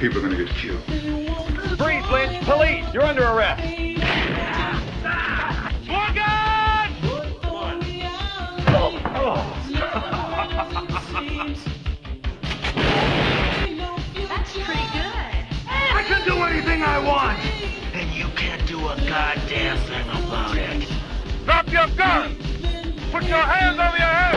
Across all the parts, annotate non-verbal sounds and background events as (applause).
people are gonna get killed. Freeze, Lynch! Police! You're under arrest! Morgan! That's pretty good. I can do anything I want! And you can't do a goddamn thing about it. Drop your gun! Put your hands over your head!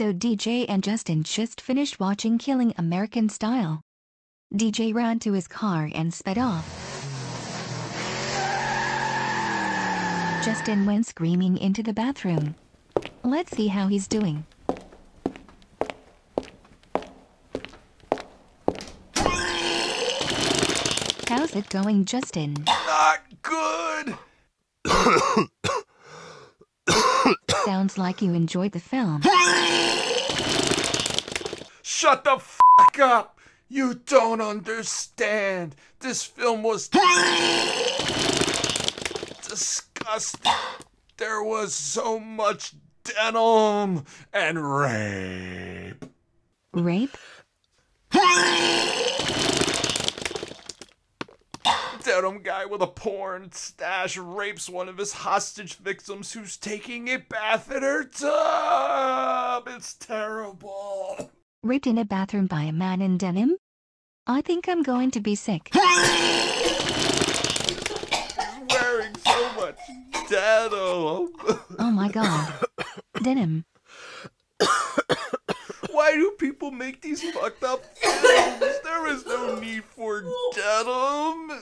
So DJ and Justin just finished watching Killing American Style. DJ ran to his car and sped off. Justin went screaming into the bathroom. Let's see how he's doing. How's it going, Justin? Not good. Sounds like you enjoyed the film. Shut the f up. You don't understand. This film was disgusting. There was so much denim and rape. Rape? Denim guy with a porn stash rapes one of his hostage victims who's taking a bath in her tub. It's terrible. Raped in a bathroom by a man in denim? I think I'm going to be sick. (laughs) He's wearing so much denim. Oh my god. (coughs) Denim. Why do people make these fucked up films? There is no need for denim.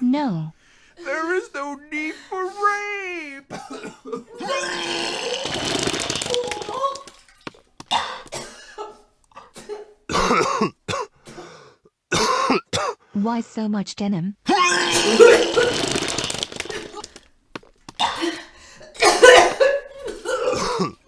No. There is no need for rape. Why so much denim? (laughs)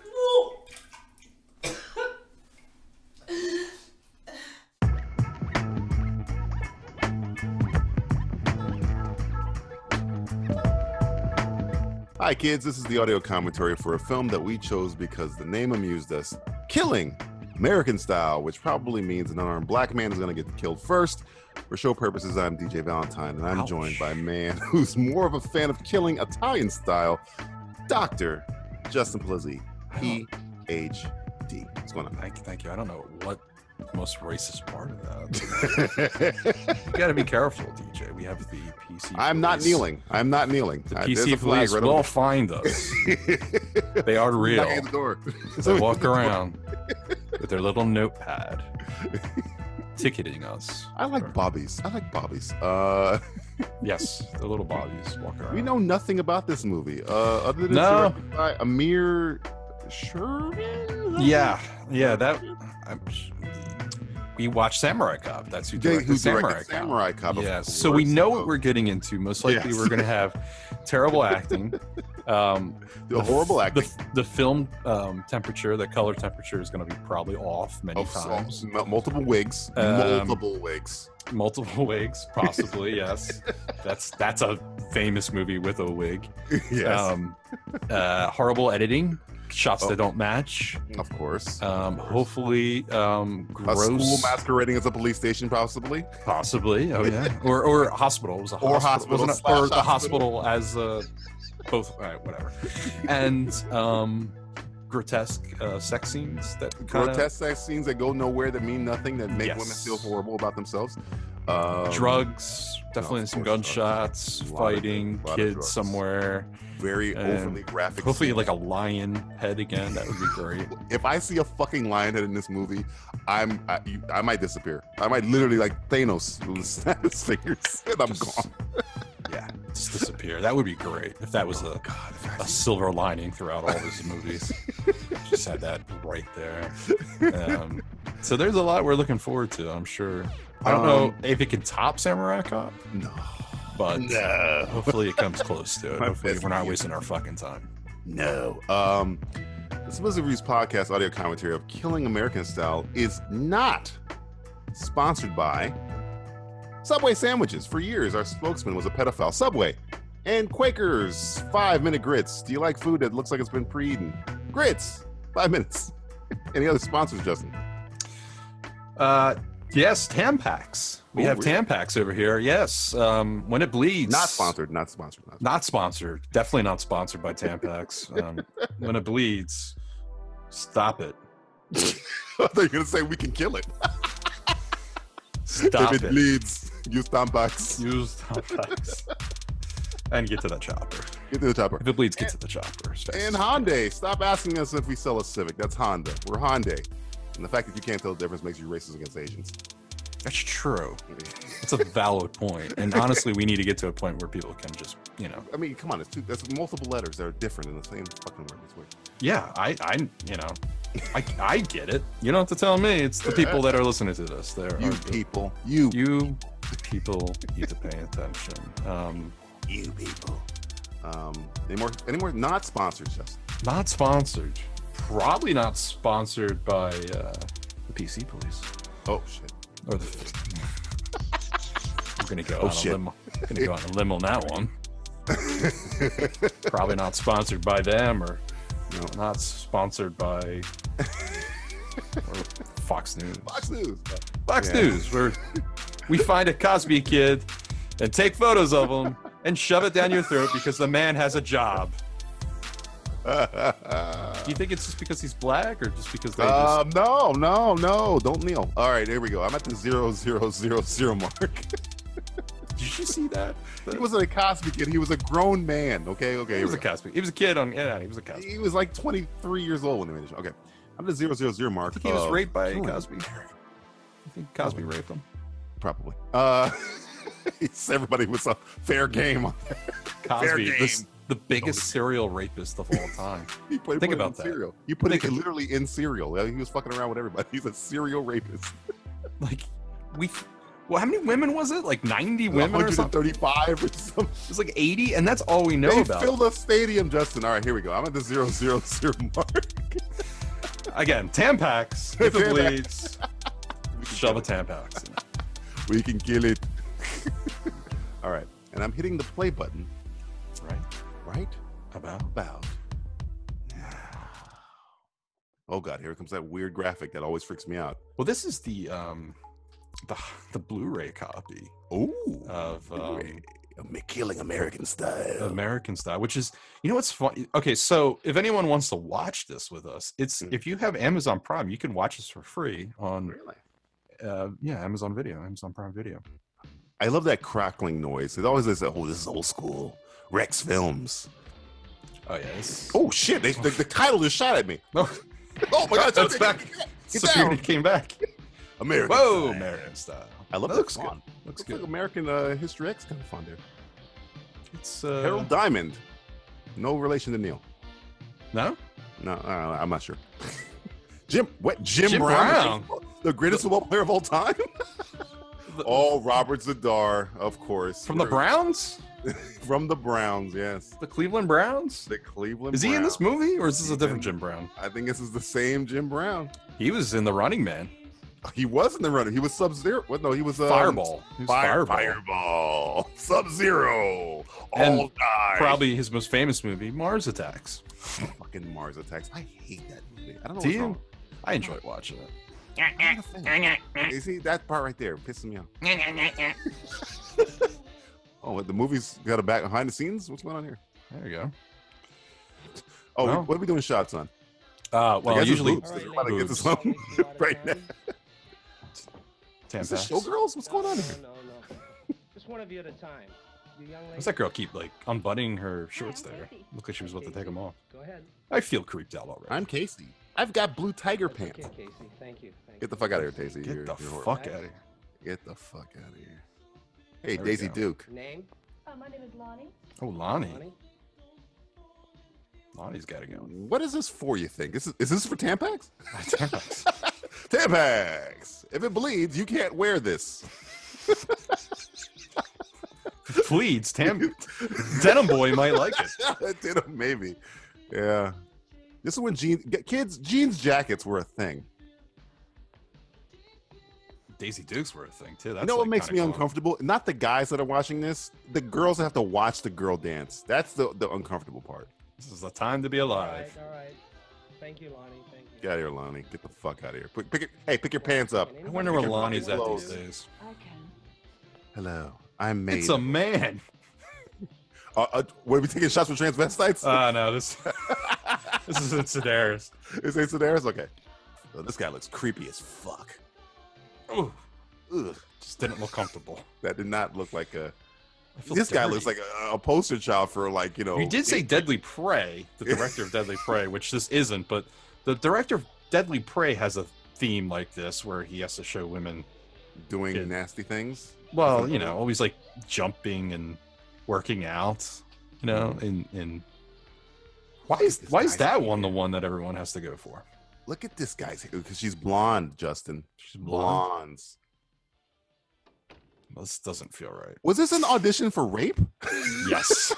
Hi, kids. This is the audio commentary for a film that we chose because the name amused us Killing American Style, which probably means an unarmed black man is going to get killed first. For show purposes, I'm DJ Valentine, and I'm Ouch. joined by a man (laughs) who's more of a fan of killing Italian style, Dr. Justin Plizzi, PhD. What's going on? Thank you, thank you. I don't know what most racist part of that. you got to be careful, DJ. We have the PC. I'm not kneeling. I'm not kneeling. The Uh, PC police right will over- find us. (laughs) They are real. The door. They walk around with their little notepad, ticketing us. I like bobbies. I like bobbies. Uh, (laughs) Yes, the little bobbies walk around. we know nothing about this movie. Uh, other than No. Amir Shervan. Yeah, yeah. That I'm, we watched Samurai Cop. That's who directed who Samurai directed Cop. Samurai Cop, Yeah, so we know what we're getting into. Most likely, Yes. we're going to have terrible (laughs) acting. Um, The horrible f- acting. The, the film um, temperature, the color temperature is going to be probably off many times. multiple wigs. Um, multiple wigs. Multiple wigs, possibly. (laughs) yes, that's that's a famous movie with a wig. Yes, Um, uh, horrible editing, shots Oh. that don't match. of course. Um, hopefully, um, a school masquerading as a police station, possibly. Possibly, oh yeah, (laughs) or or hospital. It was a Or hospital it? slash or the hospital. hospital as uh, both. All right, whatever. And um, grotesque uh, sex scenes that kind of Grotesque sex scenes that go nowhere, that mean nothing, that make Yes. women feel horrible about themselves. Um, drugs, definitely of some gunshots, A fighting, drugs, a lot of kids somewhere. Very and overly graphic. Hopefully, scenes. like a lion head again. That would be great. (laughs) if I see a fucking lion head in this movie, I'm I, you- I might disappear. I might literally like Thanos snap his fingers and I'm Just- gone. (laughs) Yeah, just disappear. That would be great if that was a, Oh, God, if I a silver lining throughout all his movies. (laughs) just had that right there. Um, so there's a lot we're looking forward to. I'm sure. I don't know Um, if it can top Samurai Cop, no, but no, (laughs) hopefully it comes close to it. Hopefully we're not wasting our fucking time. no. Um, This Blizzard Reviews podcast audio commentary of Killing American Style is not sponsored by Subway sandwiches. For years, our spokesman was a pedophile. Subway and Quakers five minute grits. Do you like food that looks like it's been pre-eaten? Grits, five minutes. (laughs) Any other sponsors, Justin? Uh, yes, Tampax. We Ooh, have really? Tampax over here. Yes. Um, when it bleeds. Not sponsored. Not sponsored. Not Not sponsored. Definitely not sponsored by Tampax. Um, (laughs) when it bleeds, stop it. sponsored. (laughs) I thought you were gonna say we can kill it. Stop it. if it, it. bleeds, use Tampax. Use Tampax. and get to that chopper. Get to the chopper. If it bleeds, get to the chopper. And as you can. Hyundai, stop asking us if we sell a Civic. That's Honda. We're Hyundai. And the fact that you can't tell the difference makes you racist against Asians. That's true. That's a valid point. And (laughs) honestly, we need to get to a point where people can just, you know, I mean, come on, it's two. That's multiple letters that are different in the same fucking word. It's weird. yeah, I, I, you know, I, I get it. You don't have to tell me. It's the people that are listening to this. There You are people, you, you people need to pay attention. Um, you people. Um, any more? Any more? Not sponsored, Justin. not sponsored. Probably not sponsored by uh, the PC police Oh shit. or the. (laughs) I'm gonna go Oh, on shit. a limb. I'm gonna go on a limb on that one. (laughs) Probably not sponsored by them or No. not sponsored by (laughs) or Fox News. Fox News. Fox Yeah. News, where we find a Cosby kid and take photos of him and shove it down your throat because the man has a job. Do you think it's just because he's black or just because they just um, no, no, no. Don't kneel. All right, here we go. I'm at the zero zero zero zero mark. (laughs) Did you see that? he wasn't a Cosby kid. He was a grown man. Okay, okay. He was a. Cosby. He was a kid on yeah, he was a Cosby. He was like 23 years old when they made the show. Okay, I'm at the zero zero zero I mark. think he was raped by killing. Cosby. I think Cosby raped him. Probably. Uh, (laughs) everybody was a fair game. Cosby, game. this, the biggest serial rapist of all time. (laughs) He put, Think it about that. Cereal. You put Think it literally in cereal. He was fucking around with everybody. (laughs) He's a serial rapist. (laughs) Like we, well, how many women was it? Like ninety women or something? 135 or something. It's like eighty, and that's all we know They about. filled a stadium, Justin. All right, here we go. I'm at the zero zero zero mark. Again, Tampax. If it bleeds, shove a Tampax. We can kill it. All right, and I'm hitting the play button. Right? Right About about. Oh god, here comes that weird graphic that always freaks me out. well, this is the um, the the Blu-ray copy Oh, of um, killing American style. American style, which is you know what's funny. Okay, so if anyone wants to watch this with us, it's Mm. if you have Amazon Prime, you can watch this for free on really? uh, yeah Amazon Video, Amazon Prime Video. I love that crackling noise. It always is. Oh, this is old school. Rex Films. Oh yes. Oh shit! They, the, the title just shot at me. (laughs) no, Oh my god! That's back. Get Security down. came back. American. Whoa, style. American style. I love That looks good. Looks Looks good. like American uh, History X kind of fun there. It's uh, Harold Diamond. No relation to Neil. no. No, uh, I'm not sure. (laughs) Jim, what? Jim, Jim Brown, Brown. the greatest football player of all time. (laughs) The- oh, Robert Z'Dar, of course, From the Browns, (laughs) From the Browns, yes. the Cleveland Browns. The Cleveland. Is he in this movie, or is this a different Jim Brown? I think this is the same Jim Brown. He was in The Running Man. He was in the running. He was Sub Zero. What? No, he was um, Fireball. He was Fire, Fireball. Fireball. Sub Zero. All And die. Probably his most famous movie, Mars Attacks. (sighs) fucking Mars Attacks. I hate that movie. I don't know Do what's you? wrong. I enjoyed watching it. I'm not a fan. You see that part right there pissing me off. (laughs) (laughs) Oh, what, the movie's got a back behind the scenes. What's going on here? There you go. (laughs) Oh, Well. what are we doing shots on? Uh, I well, guess it's usually boobs. Everybody gets this one (laughs) right now. Is this showgirls? What's going on here? No, no, no. Just one of you at a time. You young lady. What's that girl keep like unbuttoning her shorts I'm there? Casey. Looked like she was about to take them off. Go ahead. I feel creeped out already. I'm Casey. I've got blue tiger That's pants. Okay, Casey. Thank you. Thank Get the fuck out of here, Daisy. Get You're- the you're horrible. fuck out of here. Get the fuck out of here. Hey, There Daisy go. Duke. Name? Uh, my name is Lonnie. Oh, Lonnie. Lonnie? Lonnie's got to go. What is this for? You think this is is this for Tampax? (laughs) Tampax. (laughs) Tampax. If it bleeds, you can't wear this. Bleeds. Tam. (laughs) Denim Boy might like it. Denim, maybe. Yeah. This is when jeans kids jeans jackets were a thing. Daisy Dukes were a thing too. That's you know what like makes me cool. uncomfortable? Not the guys that are watching this, the girls that have to watch the girl dance. That's the, the uncomfortable part. This is the time to be alive. right, all right. Thank you, Lonnie. Thank you. Get out of here, Lonnie. Get the fuck out of here. Pick, pick your, hey, pick your pants up. I wonder where Lonnie's at these days. Hello, I'm made. It's a man. (laughs) Uh, uh, what are we taking shots with transvestites? Ah, no, this (laughs) this isn't Sedaris. Is it Sedaris? Okay. So this guy looks creepy as fuck. Ooh, Ugh, just didn't look comfortable. that did not look like a. This guy looks like a, a poster child for like you know. You did say Deadly Prey, the director of (laughs) Deadly Prey, which this isn't, but the director of Deadly Prey has a theme like this where he has to show women, doing nasty things. well, you know, always like jumping and working out, you know, hmm. and and why is why is that one the one that everyone has to go for? Look at this guy's because she's blonde, Justin. She's blonde. Blondes. This doesn't feel right. Was this an audition for rape? Yes.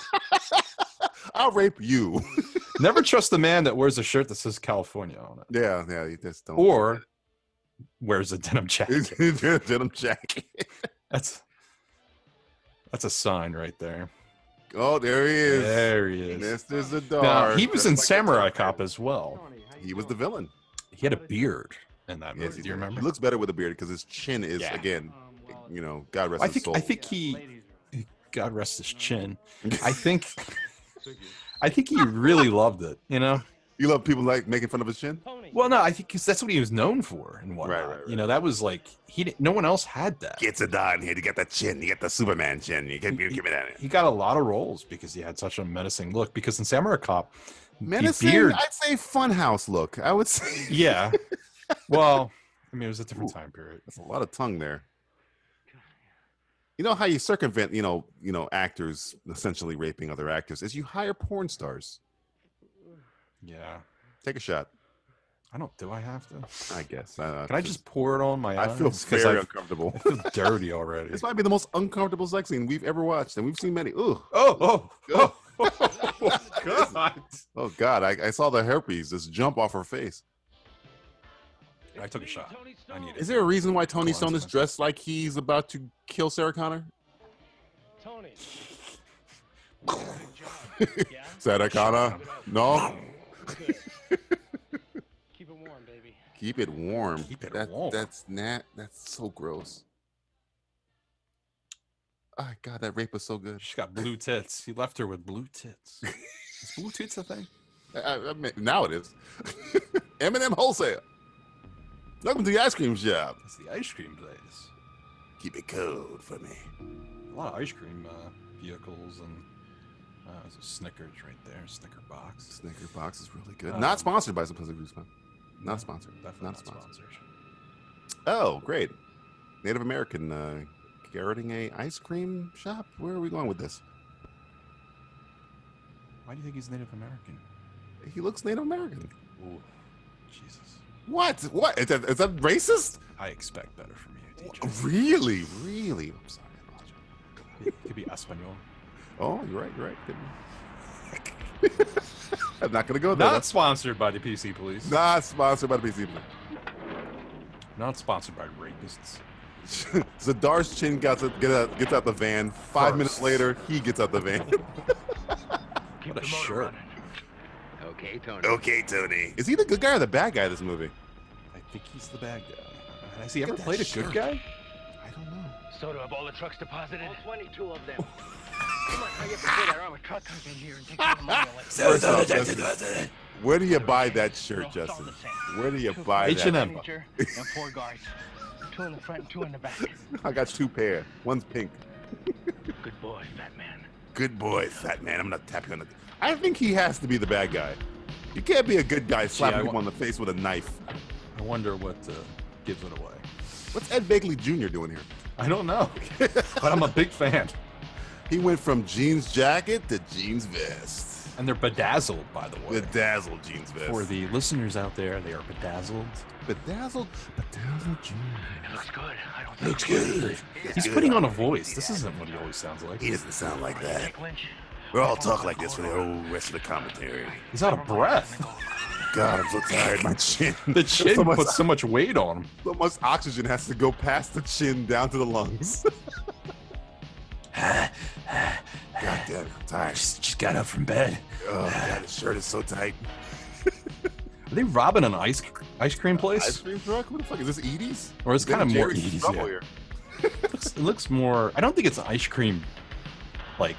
(laughs) I'll rape you. (laughs) Never trust the man that wears a shirt that says California on it. yeah, yeah. You just don't. Or wears a denim (laughs) jacket. denim jacket. That's that's a sign right there. Oh, there he is. There he is. Mr. Z'Dar. Now, he was dressed in like Samurai Cop as well. He was the villain. He had a beard in that movie. Yes, Do you remember? He looks better with a beard because his chin is Yeah. again, you know, God rest I his think soul. I think he (laughs) God rest his chin. (laughs) I think I think he really loved it, you know? you love people like making fun of his chin. Well, no, I think 'cause that's what he was known for and whatnot. right, right. right. You know, that was like he didn't, no one else had that. Get a down here. You get the chin. You get the Superman chin. You get you give me that. He got a lot of roles because he had such a menacing look. Because in Samurai Cop, the Menacing. beard, I'd say funhouse look. I would say. (laughs) yeah. Well, I mean, it was a different time period. That's a lot of tongue there. You know how you circumvent, you know, you know, actors essentially raping other actors is you hire porn stars. Yeah. Take a shot. I don't. Do I have to? I guess. Uh, Can I just pour it on my I eyes? feel very I uncomfortable. I feel dirty (laughs) already. This might be the most uncomfortable sex scene we've ever watched, and we've seen many. Ooh, Oh, oh, oh, (laughs) oh, God. oh God! I, I saw the herpes just jump off her face. I took a shot. I need it. Is there a reason why Tony on, Stone is dressed like he's about to kill Sarah Connor? Tony. Yeah? (laughs) Sarah Connor, no. (laughs) Keep it warm, baby. Keep it warm. Keep it That- warm. That's nat. That's so gross. Oh God, that rape was so good. She's got blue tits. He left her with blue tits. Is blue (laughs) tits a thing? I, I, mean, now it is. (laughs) Eminem wholesale. Welcome to the ice cream shop. It's the ice cream place. Keep it cold for me. A lot of ice cream uh, vehicles and uh, there's a Snickers right there. Snicker box. Snicker box is really good. Um, not sponsored by some Pacific Foods Not sponsored. Definitely Not not sponsored. sponsored. Oh, great. Native American uh, garroting a ice cream shop. Where are we going with this? Why do you think he's Native American? He looks Native American. Ooh, Jesus. What? What? Is that, is that racist? I expect better from you, DJ. Really? Really? I'm sorry. I. It could be Espanol. Oh, you're right. You're right. (laughs) I'm not gonna go there. Not sponsored by the PC Police. Not sponsored by the PC. Police. Not sponsored by rapists. Z'Dar's chin gets out, get out, gets out the van. Five First. minutes later, he gets out the van. (laughs) What a shirt. Okay, Tony. okay, Tony. Is he the good guy or the bad guy in this movie? I think he's the bad guy. Has he ever Look at played a that good guy? I don't know. So do have all the trucks deposited? All 22 of them. (laughs) Come on, hurry up before that armored truck comes in here and takes all the money away. (laughs) First off, Justin, where do you buy that shirt, Justin? Where do you buy for H&M. that? signature and four guards. Two in the front and two in the back. (laughs) I got two pair. One's pink. Good boy, fat man. Good boy, fat man. I'm gonna tap you on the. I think he has to be the bad guy. You can't be a good guy slapping I people wa- on the face with a knife. I wonder what uh, gives it away. What's Ed Begley Jr. doing here? I don't know, (laughs) but I'm a big fan. He went from jeans jacket to jeans vest. And they're bedazzled, by the way. Bedazzled jeans vest. For the listeners out there, they are bedazzled. bedazzled, bedazzled jeans. It looks good. I don't think Looks good. He's putting on a voice. This isn't what he always sounds like. He doesn't sound like that. We're all talk like this for the whole rest of the commentary. He's out of breath. God, I'm so tired. My chin. The (laughs) chin so much, puts so much weight on him. so much oxygen has to go past the chin down to the lungs. (laughs) God damn it, I'm tired. Just, just got up from bed. Oh, God, the shirt is so tight. (laughs) Are they robbing an ice ice cream place? Ice cream truck? What the fuck is this? Edy's? Or it's kind of more Jerry's Edy's, yeah. here? It looks, it looks more. I don't think it's an ice cream, like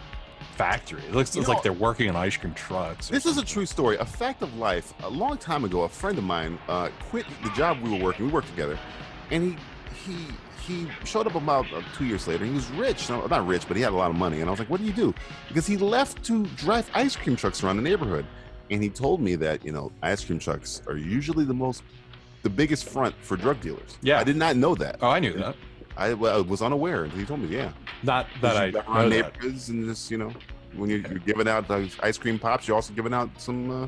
factory. It looks know- like they're working on ice cream trucks. This is a true story, a fact of life. A long time ago, a friend of mine uh, quit the job we were working. We worked together, and he he he showed up about uh, two years later. He was rich, no, not rich, but he had a lot of money. And I was like, "What do you do?" Because he left to drive ice cream trucks around the neighborhood, and he told me that you know ice cream trucks are usually the most the biggest front for drug dealers. Yeah. I did not know that. Oh, I knew that. I, well, I was unaware until he told me. Yeah, Not that I know around that. neighborhoods and just you know when you're, you're giving out those ice cream pops, you're also giving out some. Uh,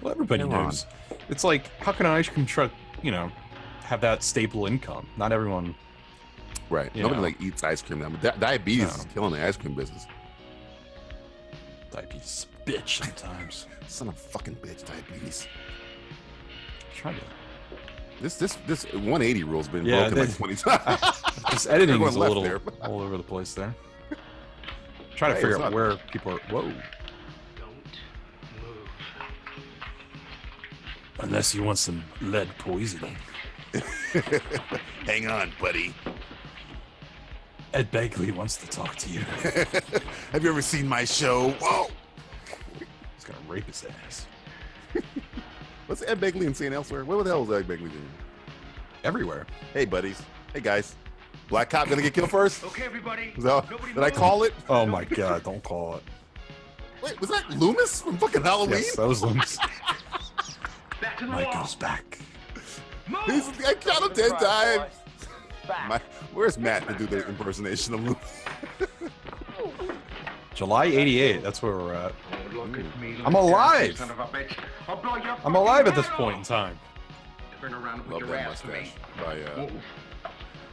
Well, everybody on. knows. It's like how can an ice cream truck, you know, have that staple income? Not everyone. Right. You Nobody know. like eats ice cream now. But di- diabetes No. is killing the ice cream business. Diabetes is bitch sometimes. (laughs) Son of a fucking bitch, diabetes. trying to. This this this 180 rule's been Yeah, broken like they- 20 times. (laughs) This (laughs) editing is a little there. all over the place there. Trying to Hey, figure out up? where people are. Whoa. Don't move. Unless you want some lead poisoning. Hang on, buddy. Ed Begley wants to talk to you. (laughs) Have you ever seen my show? Whoa! He's gonna rape his ass. (laughs) What's Ed Begley and saying elsewhere? What the hell is Ed Begley doing? Everywhere. Hey, buddies. Hey, guys. Black cop gonna get killed first? (laughs) Okay, everybody. Is that- Nobody did I call it? Oh my god, don't call it. Wait, was that Loomis from fucking Halloween? Yes, that was Loomis. Back to the Mike wall. goes back. He's, Move. I count him 10 times. Back. My, where's Matt to do the impersonation of Loomis? (laughs) July 88, that's where we're at. Look at me. I'm alive. Son of a bitch. I'll blow your I'm alive at this point in time. Turn around and put Love your that ass to me. mustache. By, uh,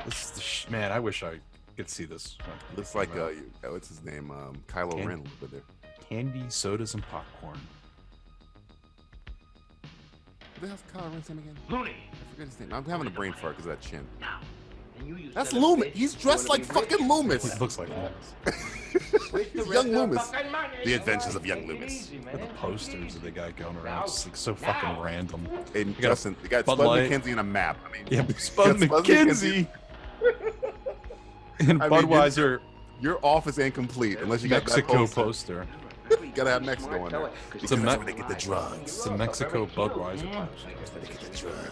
This is the sh- man, I wish I could see this. looks like, uh, you- uh, what's his name? Um, Kylo Can- Ren a little bit there. Candy, sodas, and popcorn. What the hell's Kylo Ren's name again? Looney. I forget his name. I'm having a brain fart because of that chin. Now. And you, you That's son Loomis. bitch, He's dressed like fucking rich? Loomis. He looks like Loomis. (laughs) The young Loomis. The Adventures of Young Take Loomis. easy. Look at the posters of the easy. guy going around. It's like so Now. fucking random. And got Justin, they got Bud Spud Light. McKenzie and a map. I mean, Yeah, Spud Spud McKenzie. (laughs) and I mean, Budweiser your office ain't complete unless you got that Mexico poster. poster. You gotta have Mexico in there. It's a that's Me- where they get the drugs. It's a Mexico Budweiser poster. That's where they get the drugs.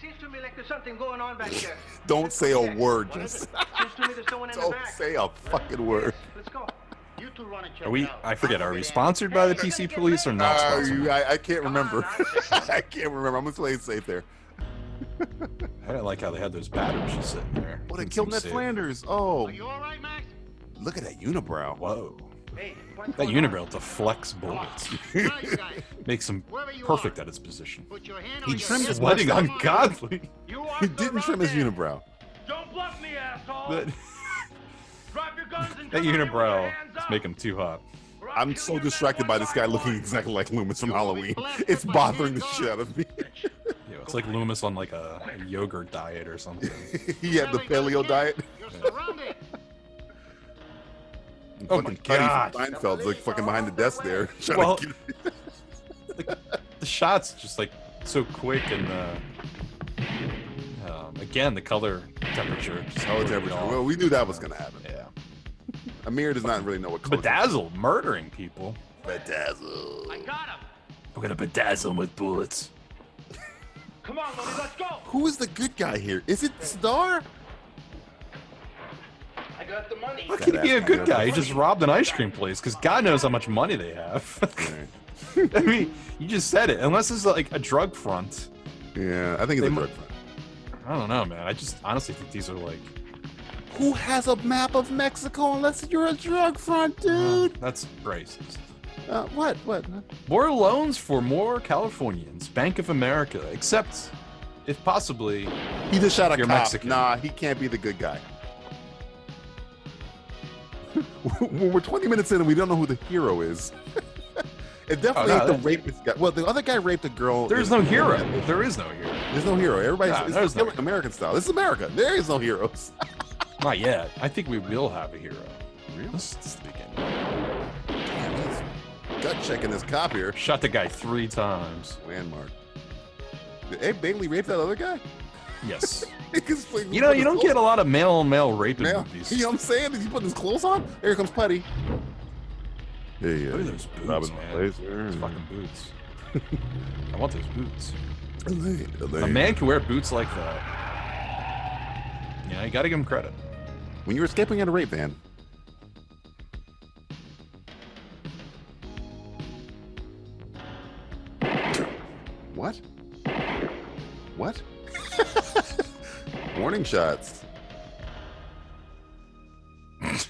Seems to me like there's something going on back there. (laughs) Don't say a word, What is just? Seems to me there's someone in the don't say a fucking word. (laughs) Let's go. You two run and check Are we? it out. I forget. Are we sponsored by the PC police or not Uh, sponsored? I, I can't remember. (laughs) I can't remember. I'm gonna play it safe there. I didn't like how they had those batteries just sitting there. Oh, they killed seem Ned. Flanders. Oh, Are you all right, Max? look at that unibrow. Whoa. Hey, what's That going on? unibrow deflects bullets. Now, you guys, Makes him perfect at its position. put He trimmed his Sweating ungodly. (laughs) He didn't trim his unibrow. Don't bluff me, asshole. That, (laughs) Drop your guns and (laughs) that come on in with your unibrow hands is making him too hot. I'll I'm so distracted by this guy looking exactly like Loomis from You will be Halloween. It's bothering the shit out of me. You know, it's like Loomis on like a, a yogurt diet or something. he had the paleo diet. You're. Oh fucking my Cuddy God. from Seinfeld's like fucking behind the desk there. (laughs) trying Well- to get- (laughs) the shots just like so quick and uh, um, again the color temperature. Just Oh, temperature. Well, we knew that was gonna happen. yeah. Amir does not really know what color. Bedazzle murdering people. Bedazzle. I got him. I'm gonna bedazzle 'em with bullets. Come on, Looney, let's go. Who is the good guy here? Is it Star? I got the money. How can he be a good guy? He just robbed an ice cream place because God knows how much money they have. (laughs) I mean, you just said it. Unless it's like a drug front. Yeah, I think it's They a drug front. I don't know, man. I just honestly think these are like Who has a map of Mexico unless you're a drug front, dude? that's racist. Uh, what? What? More loans for more Californians. Bank of America, except if possibly He just shot a You're cop. Mexican. Nah, he can't be the good guy. When we're 20 minutes in and we don't know who the hero is. (laughs) it definitely Oh, no, ain't the rapist guy. Well, the other guy raped a girl. There's no hero. There is no hero. There's no hero. Everybody's Nah, it's there's no American style. This is America. There is no heroes. (laughs) Not yet. I think we will have a hero. This, this is the beginning. Damn, he's gut checking this cop here. Shot the guy three times. Landmark. Did Ed Begley rape that other guy? Yes. (laughs) You know, you don't get a lot of male on male rape in movies. You know what I'm saying? Is he putting his clothes on? Here comes Putty. Hey, Look at uh, those boots, Robin man. Blazer. Those fucking boots. (laughs) I want those boots. Elaine, uh, A man can wear boots like that. Yeah, you gotta give him credit. When you're escaping in a rape van, what? What? (laughs) Warning shots. (laughs)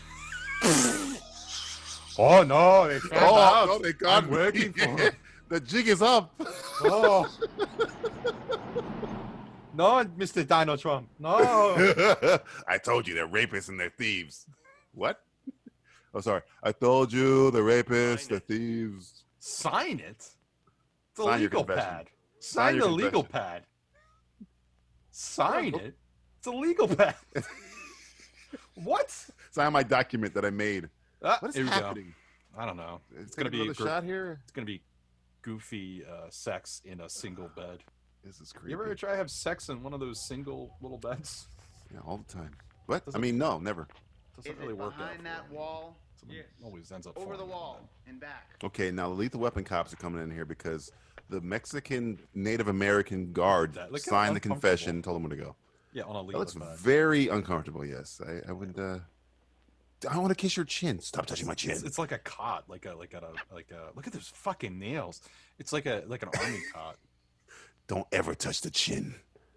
Oh no, they Oh, oh no, they got I'm working (laughs) the jig is up. Oh. no, Mr. Donald Trump. No. I told you they're rapists and they're thieves. What? Oh, sorry. I told you the rapists, the thieves. Sign it. It's a Sign legal pad. Sign Sign the legal pad. Sign it. It's a legal (laughs) pad. (laughs) what? Sign my document that I made. Ah, What is here happening? go. I don't know. It's It's gonna be a gr- shot here. It's gonna be goofy uh, sex in a single bed. This is creepy. You ever try to have sex in one of those single little beds? Yeah, all the time. What? I Doesn't- mean, no, never. Doesn't Is really it work out. behind for that them. wall? Someone always ends up Over the wall and back. Okay, now the lethal weapon cops are coming in here because the Mexican Native American guard That- signed the confession and told him where to go. Yeah, on a That looks very uncomfortable. Yes, I, I would. Uh, I want to kiss your chin. Stop touching my chin. It's, it's like a cot, like a like a like a. Look at those fucking nails. It's like a like an army (laughs) cot. Don't ever touch the chin.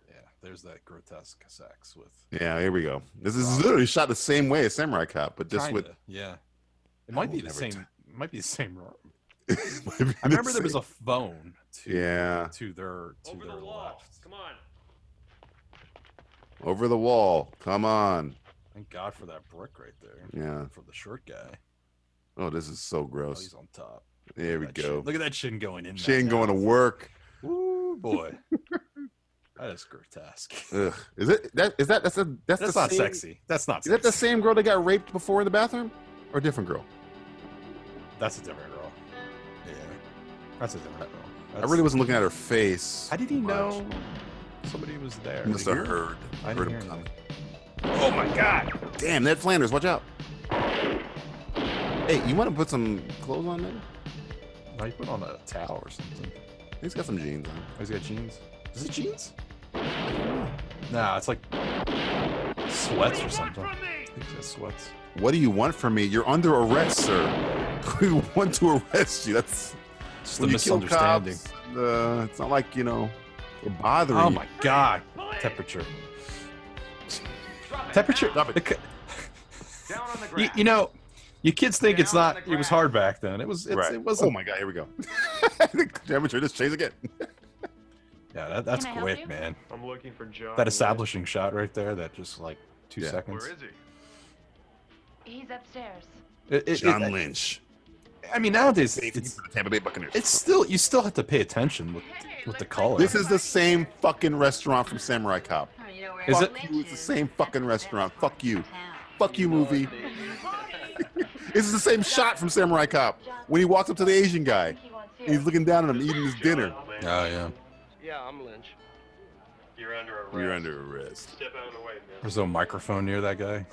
Yeah, there's that grotesque sex with. Yeah, here we go. This is literally shot the same way as Samurai Cop, but just Kinda, with. yeah. It might be the same. t- (laughs) It might be the same room. might be I the remember there was a phone to Yeah. to their to their left. Come on. over the wall. Come on. Thank God for that brick right there. Yeah. For the short guy. Oh, this is so Oh, gross. he's on top. There we That chin- go. Look at that chin going in. Chin that going to work. Ooh boy. (laughs) that is grotesque. Ugh. Is it that? Is that that's a that's, That's the not same, sexy. That's not Is that the same girl that got raped before in the bathroom, or a different girl? That's a different girl. Yeah. That's a different girl. I really wasn't looking at her face. How did he much. know somebody was there? He must have heard. I heard him hear coming. Oh my god! Damn, Ned Flanders, watch out. Hey, you want to put some clothes on, maybe? No, you put on a towel or something. He's got some jeans on. Oh, he's got jeans. Is it jeans? Nah, it's like sweats or something. He has sweats. What do you want from me? You're under arrest, sir. (laughs) we want to arrest you. That's Just when a misunderstanding. cops, uh, it's not like you know we're bothering. Oh you. my god! Temperature. Temperature. the c- Down on the (laughs) you, you know, you kids think it's Down on not. It was hard back then. It was. It's, right. It wasn't. Oh my god, here we go. (laughs) Temperature, just chase again. (laughs) Yeah, that, that's Can I help quick, you? man. I'm looking for John. That establishing shot right there. That just like two Yeah. seconds. Where is he? He's upstairs. It- it- John it- Lynch. I mean, nowadays Safety it's the Tampa Bay Buccaneers. it's still you still have to pay attention with with the color. This is the same fucking restaurant from Samurai Cop. Oh, you know where Is Fuck it? you, it's the same fucking restaurant. Fuck you. Fuck you, movie. (laughs) this is the same shot from Samurai Cop when he walks up to the Asian guy. He's looking down at him eating his dinner. Oh yeah. Yeah, I'm Lynch. You're under arrest. You're under arrest. Step out of the way, man. There's no microphone near that guy.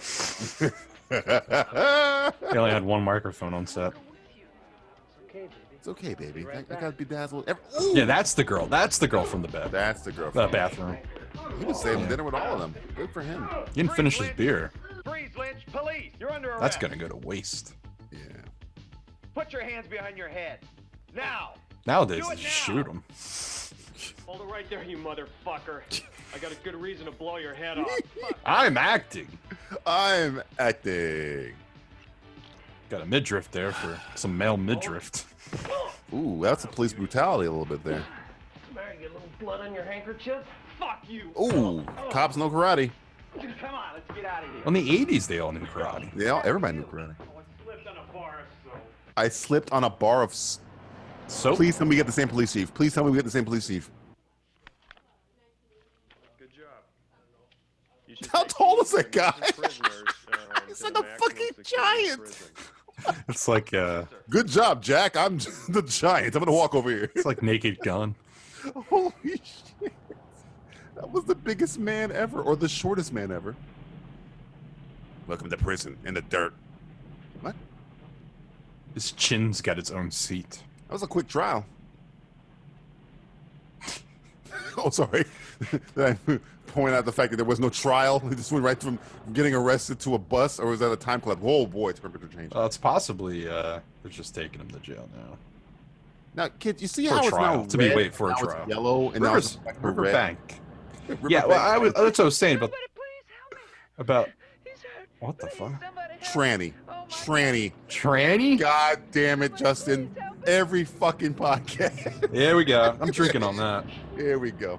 (laughs) He only had one microphone on set. It's okay, baby. I, I gotta be dazzled. Every- Ooh! Yeah, that's the girl. That's the girl from the bed. That's the girl. From the from- bathroom. He was saving dinner with all of them. Good for him. He didn't finish his beer. Freeze, Lynch. Police. You're under arrest. That's gonna go to waste. Yeah. Put your hands behind your head. Now. Nowadays, Do just now. shoot him. Hold it right there, you motherfucker. (laughs) I got a good reason to blow your head off. (laughs) I'm acting. I'm acting. Got a midriff there for some male midriff. (laughs) Ooh, that's a police brutality a little bit there. Come here, you little blood on your handkerchief. Fuck you. Ooh, cops no karate. Come on, let's get out of here. In the 80s, they all knew karate. Yeah, everybody knew karate. Slipped on a bar of soap. I slipped on a bar of. soap. So Please tell me we get the same police chief. Please tell me we get the same police chief. Good job. You should How tall these is that guy? um, (laughs) He's like a fucking giant. (laughs) it's like uh, Good job, Jack. I'm (laughs) the giant. I'm gonna walk over here. it's like Naked Gun. (laughs) Holy shit! That was the biggest man ever, or the shortest man ever. Welcome to prison in the dirt. What? His chin's got its own seat. That was a quick trial. oh, sorry. Did I point out the fact that there was no trial? (laughs) He just went right from getting arrested to a bus, or was that a time clock? Whoa, boy, temperature change. Uh, it's possibly uh, they're just taking him to jail now. Now, kid, you see For a how it's trial, now to be wait for a trial. It's yellow, and now Rivers, it's back to red. Riverbank. (laughs) Riverbank. Yeah, well, I was that's what I was saying about Please help me. about what the fuck? somebody help me. Tranny. Oh Tranny. Tranny. God damn it, Justin. Every fucking podcast. There we go. I'm (laughs) drinking on that. Here we go.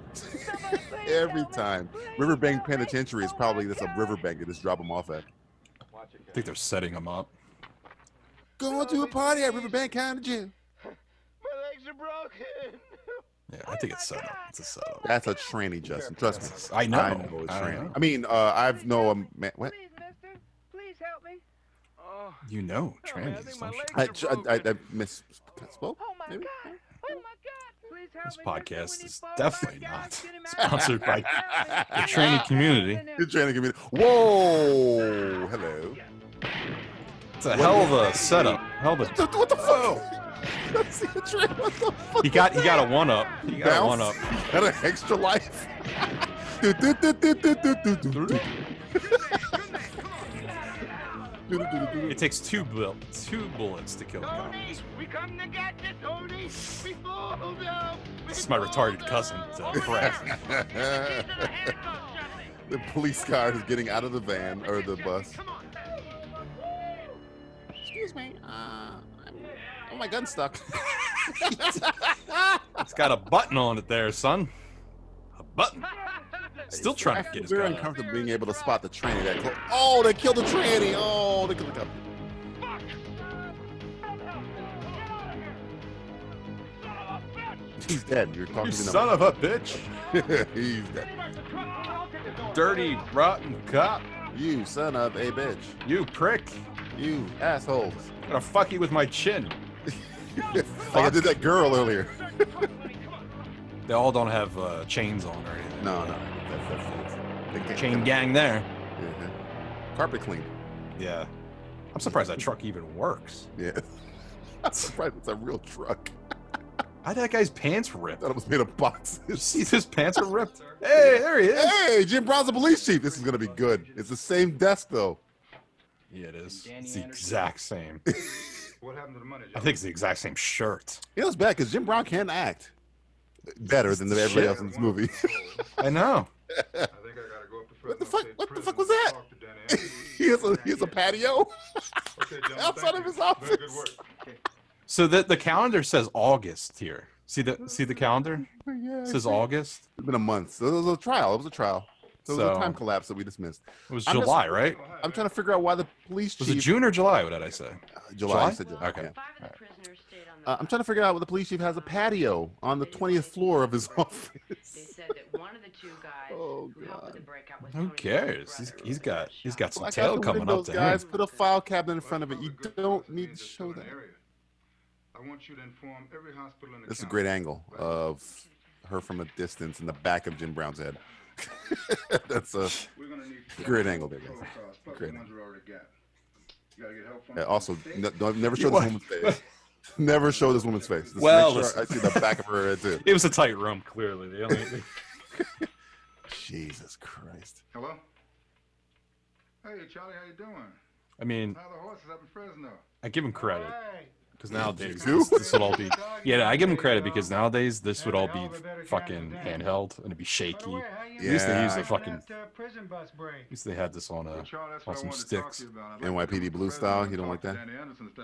Somebody please Every time. Riverbank. Penitentiary is probably this just a riverbank they just drop them off at. I think they're setting them up. Going to a party at Riverbank County Jail. My legs are broken. Yeah, I think it's set up. It's a setup. That's a tranny, Justin. Trust me. I know. I know it's I tranny. know. I mean, uh, I've know a man. What? Please, help me. Oh, You know, man, I trannies, think my don't you? legs I, are I, I, broken. I misspoke. Oh my Maybe? God. Oh my God. Please help This podcast is definitely not guys. Get him out. sponsored by (laughs) the training community. The tranny community. Whoa! Hello. It's a hell of a setup. Hell of a. What the, what the (laughs) fuck? (laughs) See the train? What the fuck? He got he got a one up. He got a one up. Got an extra life. It takes two bull two bullets to kill a cop. Tony, we come to get you, Tony. We fooled you. This is my retarded cousin, Fred. the police car is getting out of the van or the bus. Excuse me. Uh, oh, my gun's stuck. (laughs) It's got a button on it there, son. A button. (laughs) Still trying to feel get his very gun uncomfortable being able to spot the tranny that close. Oh, they killed the tranny. Oh, they killed the cop. He's dead. You're talking You to the son of a bitch. (laughs) He's dead. Dirty, rotten cop. You son of a bitch. You prick. You assholes. I'm gonna fuck you with my chin. (laughs) like I did that girl earlier. They all don't have uh, chains on or anything. No, no. Can't- Chain gang there. Yeah. Carpet clean. Yeah. I'm surprised that truck even works. Yeah. (laughs) I'm surprised it's a real truck. (laughs) How did that guy's pants I rip? thought it was made of You boxes. see his pants are ripped? (laughs) Hey, there he is. Hey, Jim Brown's the police chief. This is gonna be good. It's the same desk though. Yeah, it is. It's the exact same. What happened to the money, I think it's the exact same shirt. You know it's bad because Jim Brown can act better than everybody else in this movie. I know. What the fuck- what the fuck was that? talk to Danny (laughs) Andrews. he has a he has a patio. Okay, gentlemen, (laughs) Outside thank of you. his office. Very. So the the calendar says August here. See the see the calendar? yeah, It says August. It's been a month. So it was a trial. It was a trial. So, it was So- a time collapse that we dismissed. It was I'm just- July, right? I'm trying to figure out why the police Was chief. it June or July? What did I say? Uh, July. July? you said July, Okay. yeah. Uh, I'm trying to figure out why the police chief has a patio on the 20th floor of his (laughs) office. They office. said that one of the two guys Oh, who helped with the God. breakout was Who Tony cares? Soprano's He's, brother he's who got was he's shot. got some Black tail out the coming up windows, to guys. him. Put a file cabinet in front of it. You don't need to show that. I want you to inform every hospital in the This is a great angle of her from a distance in the back of Jim Brown's head. (laughs) That's a We're gonna need Great angle there, guys. protocols, plus Great ones we already got. You gotta get help from yeah, also state. n- don't never show this What? woman's face. Never show this woman's face. Just make Well, sure. I see the back of her head too. (laughs) It was a tight room, clearly. They only, (laughs) Jesus Christ. Hello? Hey, Charlie, how you doing? I mean, How the horses up in Fresno? I give him credit. Hey, Because nowadays this, this would all be. (laughs) Yeah, I give him credit because nowadays this would all be fucking handheld and it'd be shaky. Used to use the fucking. Used to had this on a on some sticks. NYPD Blue style. You don't like that?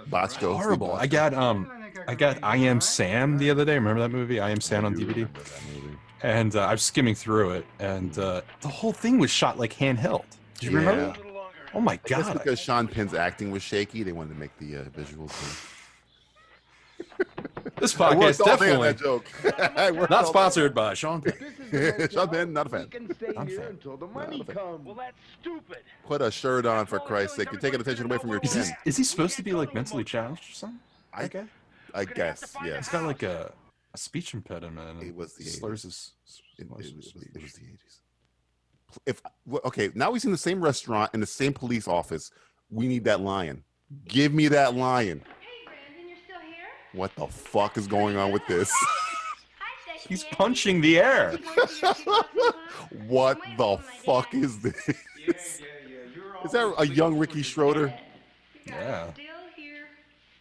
Bosco. Horrible. I got um, I got I Am Sam the other day. Remember that movie? I Am Sam on DVD. And uh, I was skimming through it, and uh, the whole thing was shot like handheld. Do you remember? Oh my I guess god! because Sean Penn's acting was shaky, they wanted to make the uh, visuals. This podcast all definitely (laughs) that joke. Not sponsored by Sean. Penn. day. (laughs) Sean Penn, not a fan. can stay I'm here fat. until the money comes. Well, that's stupid. Put a shirt on for Christ's sake. You're taking attention away from your Is he, is he supposed to be like mentally challenged or something? I, Okay. I guess, He's yes. got like a, a speech impediment. It was the slurs 80s. his. It, slurs it, his it was, it was the 80s. If okay, now he's in the same restaurant in the same police office. We need that lion. Give me that lion. Hey, Brandon, you're still here? What the fuck is going on with this? (laughs) He's punching the air. You want to do your kickboxing class? (laughs) What the for my fuck dad. is this? Is that a young Ricky Schroder? Yeah. Still here?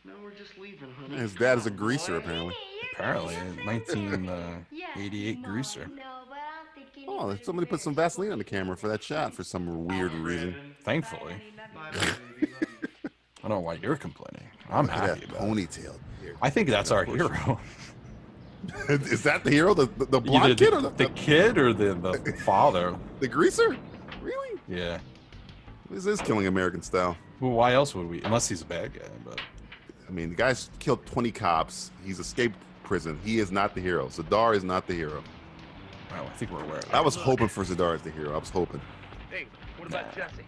No, we're just leaving, honey. His dad is a greaser, apparently. Apparently, 1988 uh, (laughs) greaser. No, but I don't think Oh, somebody put some Vaseline on the camera for that shot for some oh, weird reason. Thankfully, Bye, baby. I don't know why you're complaining. I'm Look at happy that about it. Ponytail. Here. I think that's our hero. (laughs) is that the hero? The the, the blonde the, kid or the, the kid or the, the (laughs) father. the greaser? Really? Yeah. This is killing American style. Well, why else would we? Unless he's a bad guy. But I mean, the guy's killed 20 cops. He's escaped prison. He is not the hero. Z'Dar is not the hero. well, I think we're aware. Of that. I was hoping for Z'Dar as the hero. I was hoping. Hey, what about Jesse?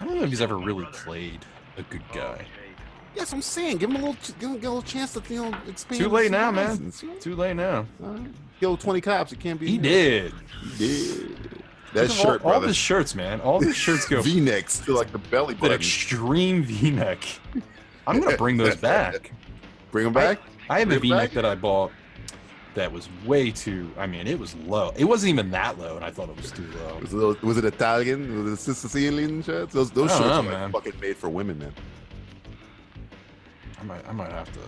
I don't know if he's ever really played a good oh, guy. Yes, I'm saying, give him a little, give him, give him a little chance to, you know, expand. Too late now, man. horizons. Too late now. All right. Killed 20 cops. It can't be. He did. He did. That Look shirt, all, all brother. his shirts, man. All his (laughs) shirts go V-necks to like the belly button. button. extreme V-neck. I'm gonna bring those (laughs) back. Bring them back. I have a Bring 'em back? V-neck that I bought that was way too. I mean, it was low. It wasn't even that low, and I thought it was too low. Was it, was it Italian? Was it Sicilian shirts? Those, those shirts don't are like man. fucking made for women, man. I might, I might have to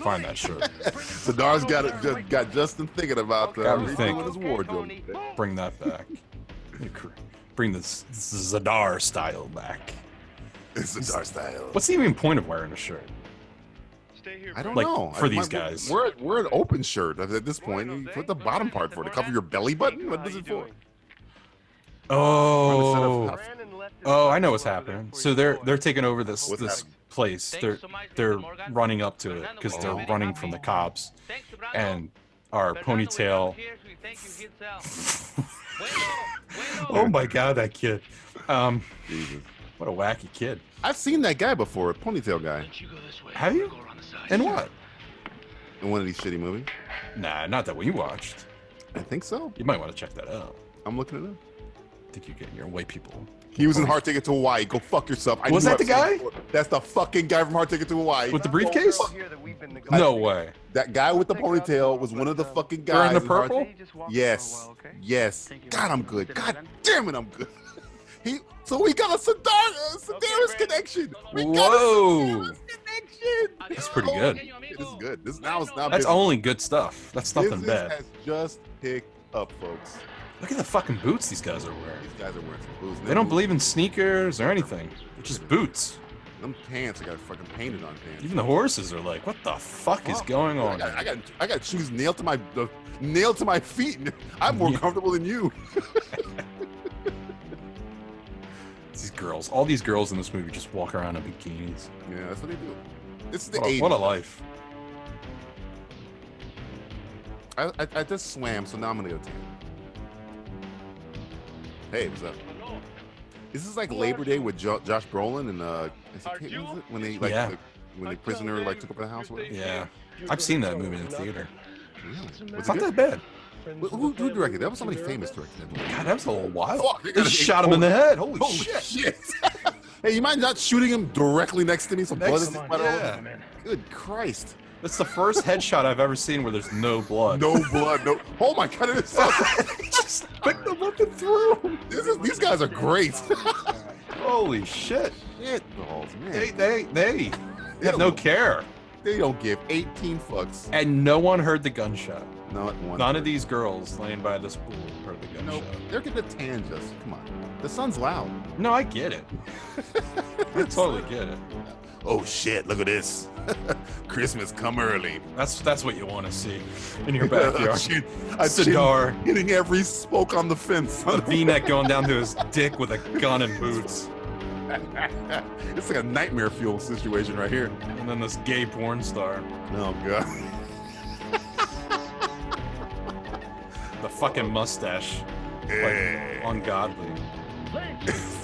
find that shirt. (laughs) Z'Dar's got it, just, got Justin thinking about uh, Got me thinking. his wardrobe. Bring that back. Bring this Z'Dar style back. Z'Dar style. What's the even point of wearing a shirt? Stay here. I don't like, know. for I- these my- guys. we're we're an open shirt at this point. You put the bottom part for it to cover your belly button. What is it for? Oh, Brandon left his oh, I know what's happening. So they're they're taking over this What's this happening? place. They're they're running up to it because they're running from the cops, and our ponytail. (laughs) oh my god, that kid! Um, what a wacky kid. I've seen that guy before, a ponytail guy, You go this way. Have you? Go around the side. And what? in one of these shitty movies. Nah, not that we watched. I think so. You might want to check that out. I'm looking it up. I think you're getting your white people. He was in Hard Ticket to Hawaii. Go fuck yourself. I Was that the guy? before. That's the fucking guy from Hard Ticket to Hawaii. With the briefcase? Here that we've been neglecting. No way. That guy with the ponytail was one of the fucking guys. Wearing the in Hard- purple? Hey, just walk for a Yes. Yes. Thank you. God, I'm good. God damn it, I'm good. (laughs) he. So we got a Z'Dar, Sidaris Brandon. connection. We Whoa. got a Sidaris connection. That's pretty good. This is good. This now is now. That's business. only good stuff. That's nothing Business bad. has just picked up, folks. Look at the fucking boots these guys are wearing. These guys are wearing some boots. They don't believe in sneakers or anything. They're just boots. them pants. I got fucking painted on pants. Even the horses are like, what the fuck is going I on? got, I got, I got shoes nailed to my uh, nailed to my feet. (laughs) I'm more Yeah. comfortable than you. (laughs) These girls, all these girls in this movie just walk around in bikinis. Yeah, that's what they do. Is the What a, 80s. what a life. I, I, I just swam, so now I'm gonna go tan. Hey, what's up? Is This is like Labor Day with jo- Josh Brolin and uh, is it, Kate Winslet? when they like Yeah. the, when the prisoner like took over the house. With? Yeah. I've seen that movie in the theater. Really? It's not that bad. Who, who, who directed? That was somebody famous directed that. God, that was a little wild. Fuck, they gotta- shot him in the head. Holy, Holy shit. shit! (laughs) hey, you mind not shooting him directly next to me so blood Next- is splatter all over yeah. me? Good Christ! That's the first headshot I've ever seen where there's no blood. No blood. No. Oh my God! It is so. (laughs) just pick them up and 'em. this is, these guys are great. Holy shit. Shit balls, oh, man. They, they, they. They have no care. They don't give 18 fucks. And no one heard the gunshot. Not one. None of these girls laying by this pool heard the gunshot. Nope. They're getting a tan just. Come on. The sun's loud. No, I get it. (laughs) I totally get it. Oh shit, look at this. (laughs) Christmas come early. That's that's what you want to see in your backyard. (laughs) Shit, a Z'Dar. hitting every spoke on the fence. The V-neck going down to his dick with a gun and boots. (laughs) it's like a nightmare fuel situation right here. And then this gay porn star. Oh god. The fucking mustache. Eh. Like, ungodly.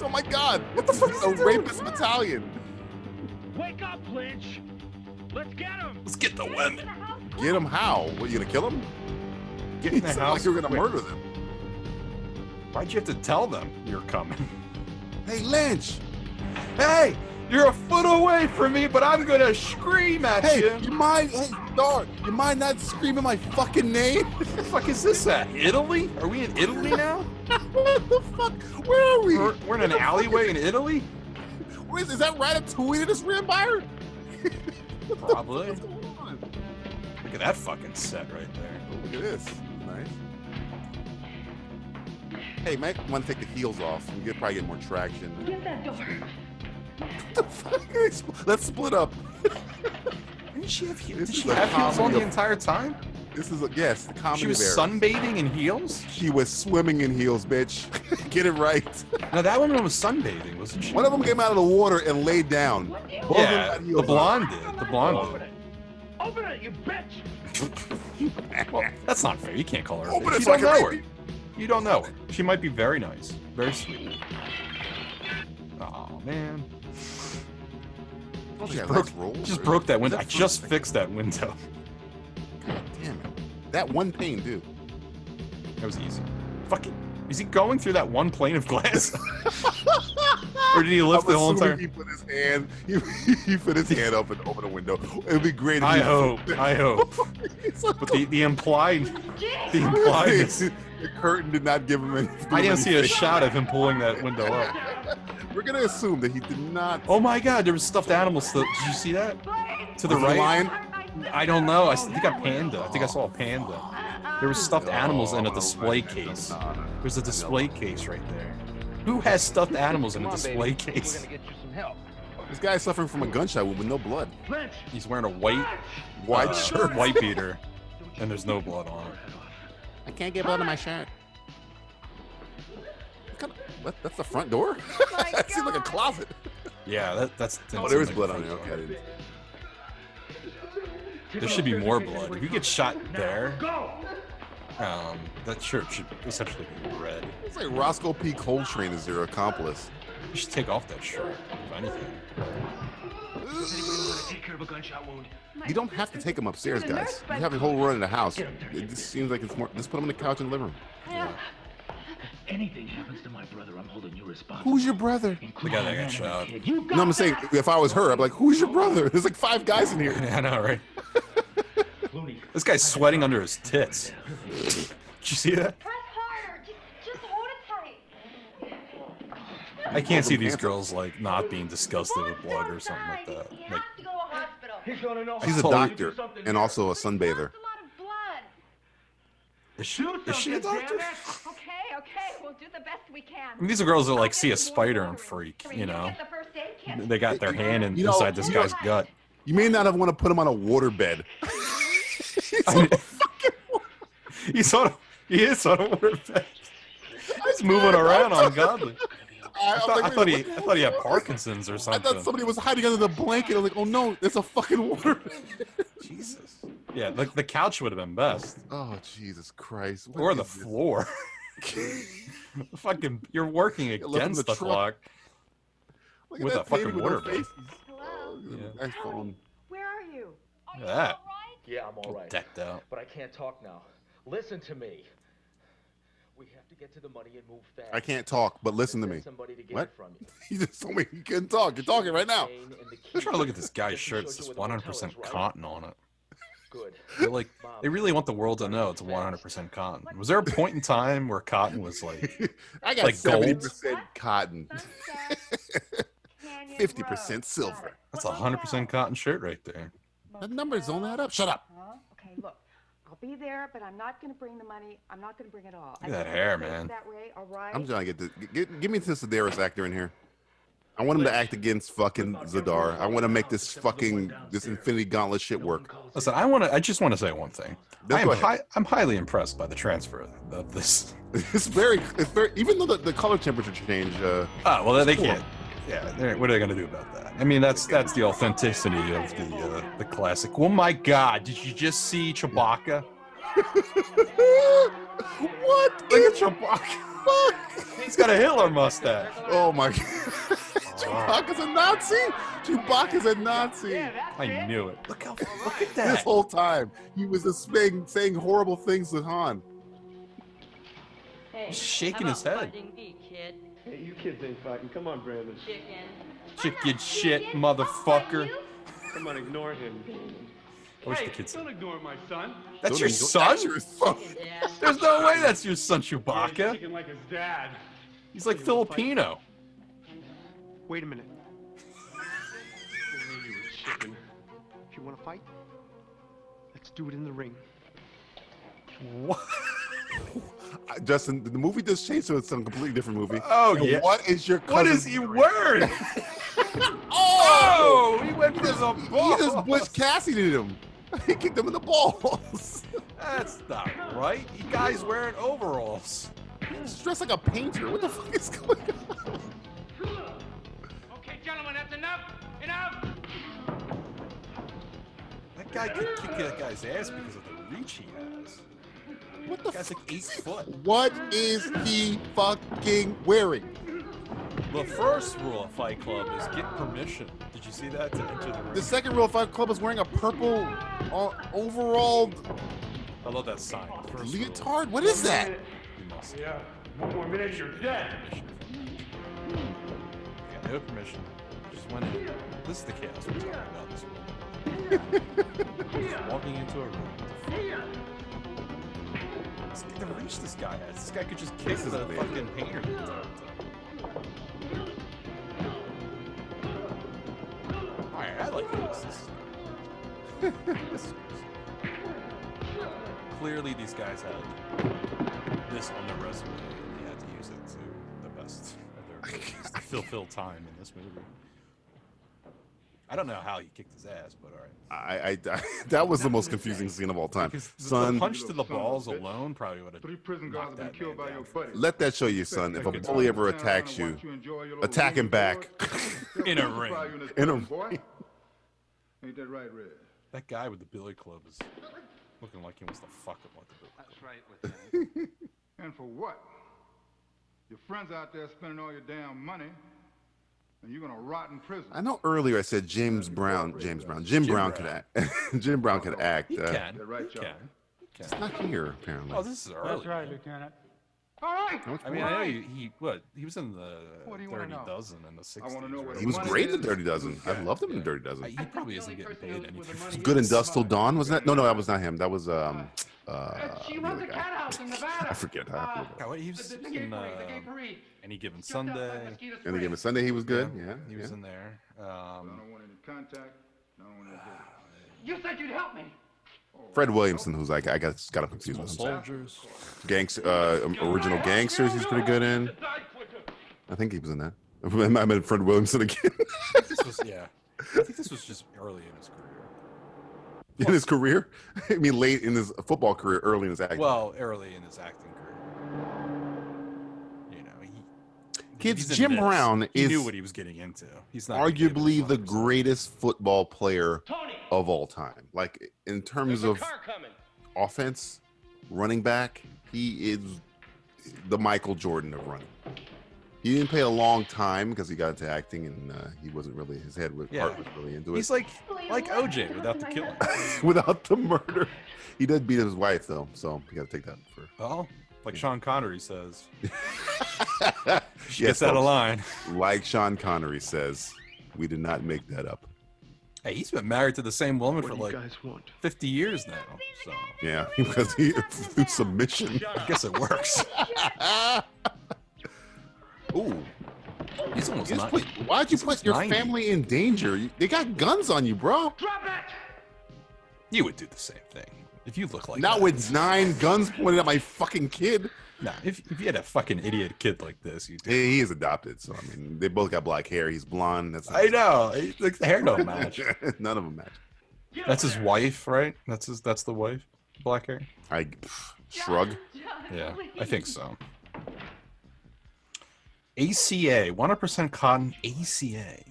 oh my god. What the fuck is a rapist battalion? Wake Lynch! Let's get him! Let's get the women. Get him how? What, you gonna kill him? Get in the (laughs) house. like you were gonna Wait, murder them. Why'd you have to tell them you're coming? Hey Lynch! Hey, you're a foot away from me, but I'm gonna scream at Hey, you. you mind hey dog, you mind not screaming my fucking name? What the fuck is this at? Italy? Are we in Italy now? (laughs) what the fuck? Where are we? We're, we're in an alleyway in Italy? Where is, is that Ratatouille that just ran by her? Probably. What's going on? Look at that fucking set right there. Oh, look at this. Nice. Hey, might want to take the heels off. We could probably get more traction. Get that door. What the fuck? (laughs) Let's split up. Did she have, This did she have heels on the entire time? This is a yes, the comedy She was bear. sunbathing in heels? She was swimming in heels, bitch. (laughs) Get it right. No, that woman was sunbathing, wasn't she? One of them came out of the water and laid down. Both of them Yeah, the heels on. blonde did. The blonde Open did. it! Open it, you bitch! (laughs) Well, that's not fair. You can't call her. a Open it You so don't know her. You don't know her. She might be very nice, very sweet. Oh man, Oh, just yeah, broke, nice just broke that window. I just fixed that window. Damn it. That one pane, dude. That was easy. Fucking, is he going through that one plane of glass? (laughs) or did he lift the whole entire? He put his hand. He, he put his hand up and opened a window. It would be great. If I he- hope. I hope. Like- (laughs) But the, the implied, the (laughs) implied. is- the curtain did not give him any. I didn't see a shot of him pulling that window up. We're gonna assume that he did not. Oh my God! There was stuffed animals. Did you see that? To the a right. lion? I don't know. I think a panda. I think I saw a panda. There was stuffed animals in a display case. There's a display case right there. Who has stuffed animals in a display case? gonna get you some help. This guy's suffering from a gunshot wound with no blood. He's wearing a white White uh, shirt. white (laughs) beater, and there's no blood on it. I can't get blood on my shirt. What kind of, what, that's the front door? that (laughs) seems like a closet. Yeah, that, that's. Oh, that's there is like blood on it. front Okay. I door. didn't- There should be more blood. If you get shot there, um, that shirt should essentially be red. It's like Roscoe P. Coltrane is their accomplice. You should take off that shirt, if anything. Take care of a gunshot wound. You don't have to take him upstairs, guys. You have a whole run in the house. It just seems like it's more. Just put him on the couch in the living room. Anything happens to my brother, I'm holding you responsible. Who's your brother? The guy that got shot. You No, I'm saying if I was her, I'd be like, "Who's your brother?" There's like five guys in here. Yeah, (laughs) I know, right? This guy's sweating under his tits. (laughs) Did you see that? Press harder. Just, just hold it tight. I can't see these girls like not being disgusted with blood or something like that. Like, to go to a hospital. He's She's a doctor and also a sunbather. Lost a lot of blood. is she, is she a something, doctor? Damn it. Okay, okay, we'll do the best we can. I mean, these are girls that like see a spider and freak, you know. Get the first aid kit. They got their hand in, You know- inside this guy's gut. You may not have want to put him on a water bed. (laughs) (laughs) I mean, he's on. A, he is on a water bed. (laughs) He's moving around ungodly. I, I was thought, like, I thought he, wait, I thought he had Parkinson's or I something. thought somebody was hiding under the blanket. I was like, "Oh no, there's a fucking water bed." Jesus. Yeah, like the couch would have been best, Oh Jesus Christ! What or the is this? floor. (laughs) fucking, you're working against the the clock. Look at with that a fucking baby water no bed. Hello? Oh, yeah. Nice phone. Where are you? Look at that. Yeah, I'm all right. Decked out. But I can't talk now. Listen to me. We have to get to the money and move fast. I can't talk, but listen to me. Somebody to get What? it from you. (laughs) You just told me he couldn't talk. You're talking right now. Chain and the I'm trying to look at this guy's shirt. It's It says you where the motel 100% cotton on it. Good. They're like, Mom, they really want the world to know it's 100% cotton. Was there a point in time where cotton was like, (laughs) I got Like gold? seventy percent cotton, Sunset, Canyon (laughs) fifty Road. percent silver. That's a hundred percent cotton shirt right there. The numbers don't add up. Uh, Shut up. Huh? Okay, look. I'll be there, but I'm not going to bring the money. I'm not going to bring it all. Look I at that hair, man. That way, all right? I'm trying to get this. Get, give me this Sidaris actor in here. I want him to act against fucking Z'Dar. I want to make this fucking this Infinity Gauntlet shit work. Listen, I want to. I just want to say one thing. No, I am go high, I'm highly impressed by the transfer of this. (laughs) It's very, it's very. Even though the, the color temperature change. Uh, Oh well, they Cool. can't. Yeah, they're- what are they gonna do about that? I mean, that's that's the authenticity of the uh, the classic. Oh my God! Did you just see Chewbacca? (laughs) what? Look at Chewbacca. He's got a Hitler mustache. Oh my (laughs) god. Chewbacca's a Nazi? Chewbacca's a Nazi. I knew it. Look how look at that. This whole time, he was just saying, saying horrible things to Han. Hey, shaking his head. me, kid? Hey, you kids ain't fighting. Come on, Brandon. Chicken. Chicken shit, motherfucker. Come on, ignore him. I wish the kids. Don't ignore my son. That's Don't your ignore- son? That's your son. There's no way that's your son, He's Chewbacca. chicken like his dad. He's like Filipino. Wait a minute. I knew you were chicken. If you want to fight, let's do it in the ring. What? (laughs) Justin, the movie just changed to a completely different movie. Oh And yeah. What is your What is he wearing? (laughs) Oh, oh, he went for the (laughs) He ball. just Butch Cassidy him. He kicked him in the balls. That's not right. The guy's wearing overalls. He's dressed like a painter. What the fuck is going on? Enough. Enough. That guy could kick that guy's ass because of the reach he has. What the Guy's like eight foot. What is he fucking wearing? The first rule of Fight Club is get permission. Did you see that to enter the ring? The second rule of Fight Club is wearing a purple uh, overall I love that sign. First rule, leotard. What is that? you must Yeah. One more minute, you're dead. Yeah, no permission. Just went in. This is the chaos we're talking about. This one. Just (laughs) walking into a room. Let's get the reach this guy has. This guy could just kick This the amazing. fucking painter the entire time. Alright, I like this. This is- this is good. Clearly, these guys had this on their resume and they had to use it to the best of their (laughs) abilities to fulfill time in this movie. I don't know how he kicked his ass, but all right. I, I, I (laughs) that was the most confusing scene of all time. Because the- the Son, punch to the balls alone probably would have Three prison guards have been that killed by your buddy. let that show you, son. If a bully ever attacks you, attack him back. (laughs) (laughs) In a ring. In a boy. Ain't that right, Red? That guy with the billy club is looking like he wants to fuck him with the billy. That's right, Lieutenant. And for what? Your friends out there spending all your damn money, and you're gonna rot in prison. I know earlier I said James Brown, James Brown, Jim, Jim Brown, Brown. could act. (laughs) Jim Brown could act. He uh, can. That right, he Charlie? can. He He's can. not here apparently. Oh, this is early. man. Lieutenant. All right. I mean, I know he, he what he was in the What do you wanna Dirty know? Dozen and the 60s. wanna know what right? he was money great in is- the Dirty Dozen. I loved him in the Dirty Uh, Dozen. He probably isn't getting paid anything. Good and Dusk Till Dawn wasn't that? No, no, that was not him. That was um. Uh, she the runs other a guy. cat house in Nevada. (laughs) I forget. I have to look it up. God, what, he was The, the, the in parade, uh, the gay parade. any given Just outside Sunday. Mosquito And the Springs. game of Sunday, he was good. Yeah, Yeah, he was yeah. in there. I Um, don't want any contact. I don't want any business. You said you'd help me. Fred Williamson, who's like I got got him confused with soldiers. Gangs, uh, um, original gangsters. He's pretty good in. I think he was in that. (laughs) I meant Fred Williamson again. (laughs) This was yeah. I think this was just early in his career. in his career. (laughs) I mean, late in his football career, early in his acting. Well, early in his acting career. You. Kids, he's Jim this. Brown he is knew what he was getting into. He's not gonna give it arguably the greatest football player Tony, of all time. Like in terms there's of offense, running back, he is the Michael Jordan of running. He didn't play a long time because he got into acting and uh, he wasn't really his head was, Yeah. was really into it. He's like like OJ without the killing. (laughs) Without the murder, he did beat his wife though, so you got to take that for. Well, like Sean Connery says, (laughs) (laughs) she Yes, gets out of line. Like Sean Connery says, we did not make that up. Hey, he's been married to the same woman What for like guys want? 50 years now. So Yeah, (laughs) because he through submission. (laughs) I guess it works. Ooh, He's almost You just not. put- why'd you put your 90. family in danger? You- They got guns on you, bro. Drop it! You would do the same thing if you look like Not that. with nine guns pointed at my fucking kid. No, if, if you had a fucking idiot kid like this, you. He, he is adopted, so I mean, they both got black hair. He's blonde. That's I know. He- Like the hair don't match. (laughs) None of them match. That's his wife, right? That's his. That's the wife. Black hair. I pff, shrug. Yeah, I think so. ACA, 100% cotton ACA.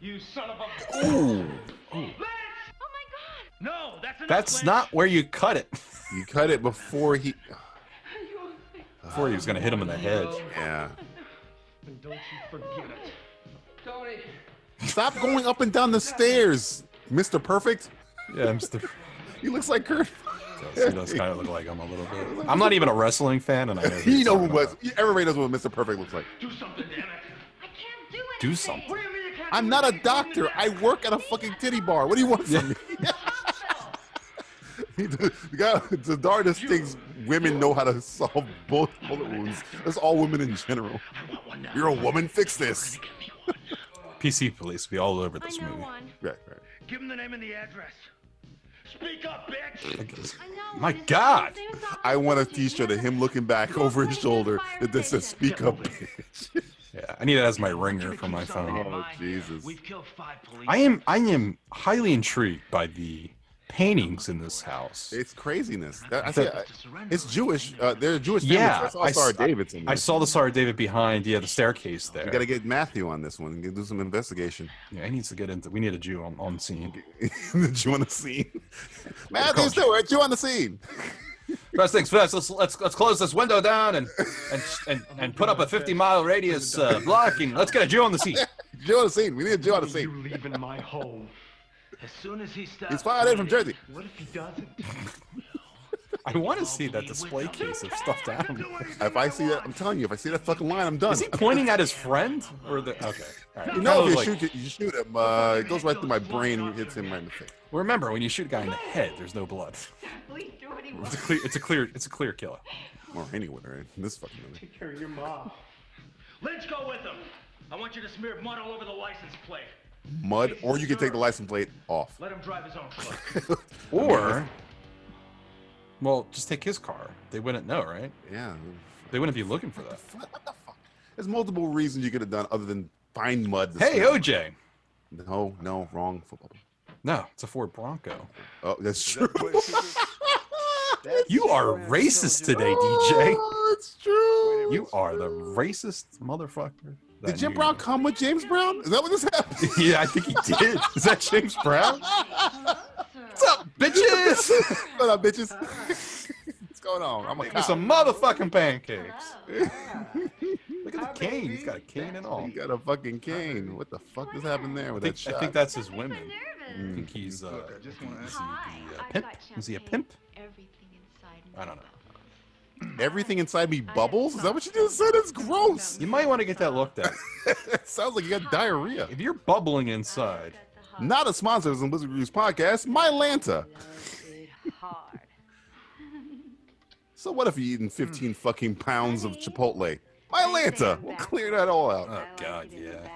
You son of a. Ooh. Oh no, that's. That's Lynch. not where you cut it. (laughs) You cut it before he. Before he was gonna hit him in the head. Yeah. (laughs) And don't you forget it. Tony. Stop going up and down the stairs, Mr. Perfect. Yeah, Mr. (laughs) He looks like Curt. He does kind of look like him a little bit. (laughs) I'm not even a wrestling fan, and I know. who You know who was. about. Everybody knows what Mr. Perfect looks like. Do something, damn it. I can't do something. What do you mean you can't I'm not a doctor. I work at a fucking titty bar. What do you want from me? the guy, the darndest thinks women know how to solve bullet, bullet wounds. That's all women in general. You're a woman. Fix this. PC police be all over this movie. Right, right. Give him the name and the address. Speak up, bitch. My God. I want a T-shirt of him looking back over his shoulder that just says "Speak up, bitch." Yeah, I need it as my ringer for my oh, phone. Oh Jesus! We've killed five police. I am I am highly intrigued by the paintings in this house. It's craziness. That, I say, it's Jewish. Uh, they're Jewish. family. Yeah, I saw Sarah s- David. I saw the Star of David behind yeah the staircase there. We got to get Matthew on this one and do some investigation. Yeah, he needs to get into. We need a Jew on, on scene. (laughs) the Jew on the scene. (laughs) Matthew Stewart, Jew on the scene. First things first. Let's let's let's close this window down and and and, and put up a 50 mile radius uh, blocking. Let's get a Jew on the scene. (laughs) Jew on the scene. We need a Jew on the scene. You scene. leaving my home. As soon as he stops. He's flying in from Jersey. What if he doesn't? I want to see that display case of stuffed animals. If I see that, I'm telling you, if I see that fucking line, I'm done. Is he pointing at his friend or the? Okay. All right. You know, if you Like- shoot, it- you shoot him, uh, it goes right through my brain and hits him right in the face. Well, remember when you shoot a guy in the head, there's no blood. (laughs) It's a clear. It's a clear. It's a clear killer. Or anywhere, right? In this fucking movie. Take care of your mom. Lynch, go with him. I want you to smear mud all over the license plate. Mud, or you can take the license plate off. Let him drive his own truck. (laughs) Or, well, just take his car. They wouldn't know, right? Yeah. They wouldn't be looking for that. What the fuck? There's multiple reasons you could have done other than find mud. Hey, smear. OJ. No, no, wrong football. No, it's a Ford Bronco. Oh, that's true. (laughs) You are racist today, DJ. Oh, it's true. You are the racist motherfucker. Did Jim you- Brown come with James Brown? Is that what this happened? (laughs) yeah, I think he did. Is that James Brown? What's up, bitches? (laughs) what up, bitches? (laughs) What's going on? I'm a Make me some motherfucking pancakes. Look at the cane. He's got a cane and all. He got a fucking cane. What the fuck just happened there I with think, that shot? I think that's his women. I think he's uh, is he the uh, pimp? Is he a pimp? I don't know. Everything inside me bubbles? Is that what you just said? It's gross. You might want to get that looked at. (laughs) it sounds like you got diarrhea. If you're bubbling inside, Not a sponsor of the Blizzard Reviews podcast, Mylanta. (laughs) So what if you're eating 15 hmm. fucking pounds of Chipotle? Mylanta. We'll clear that all out. oh god, yeah,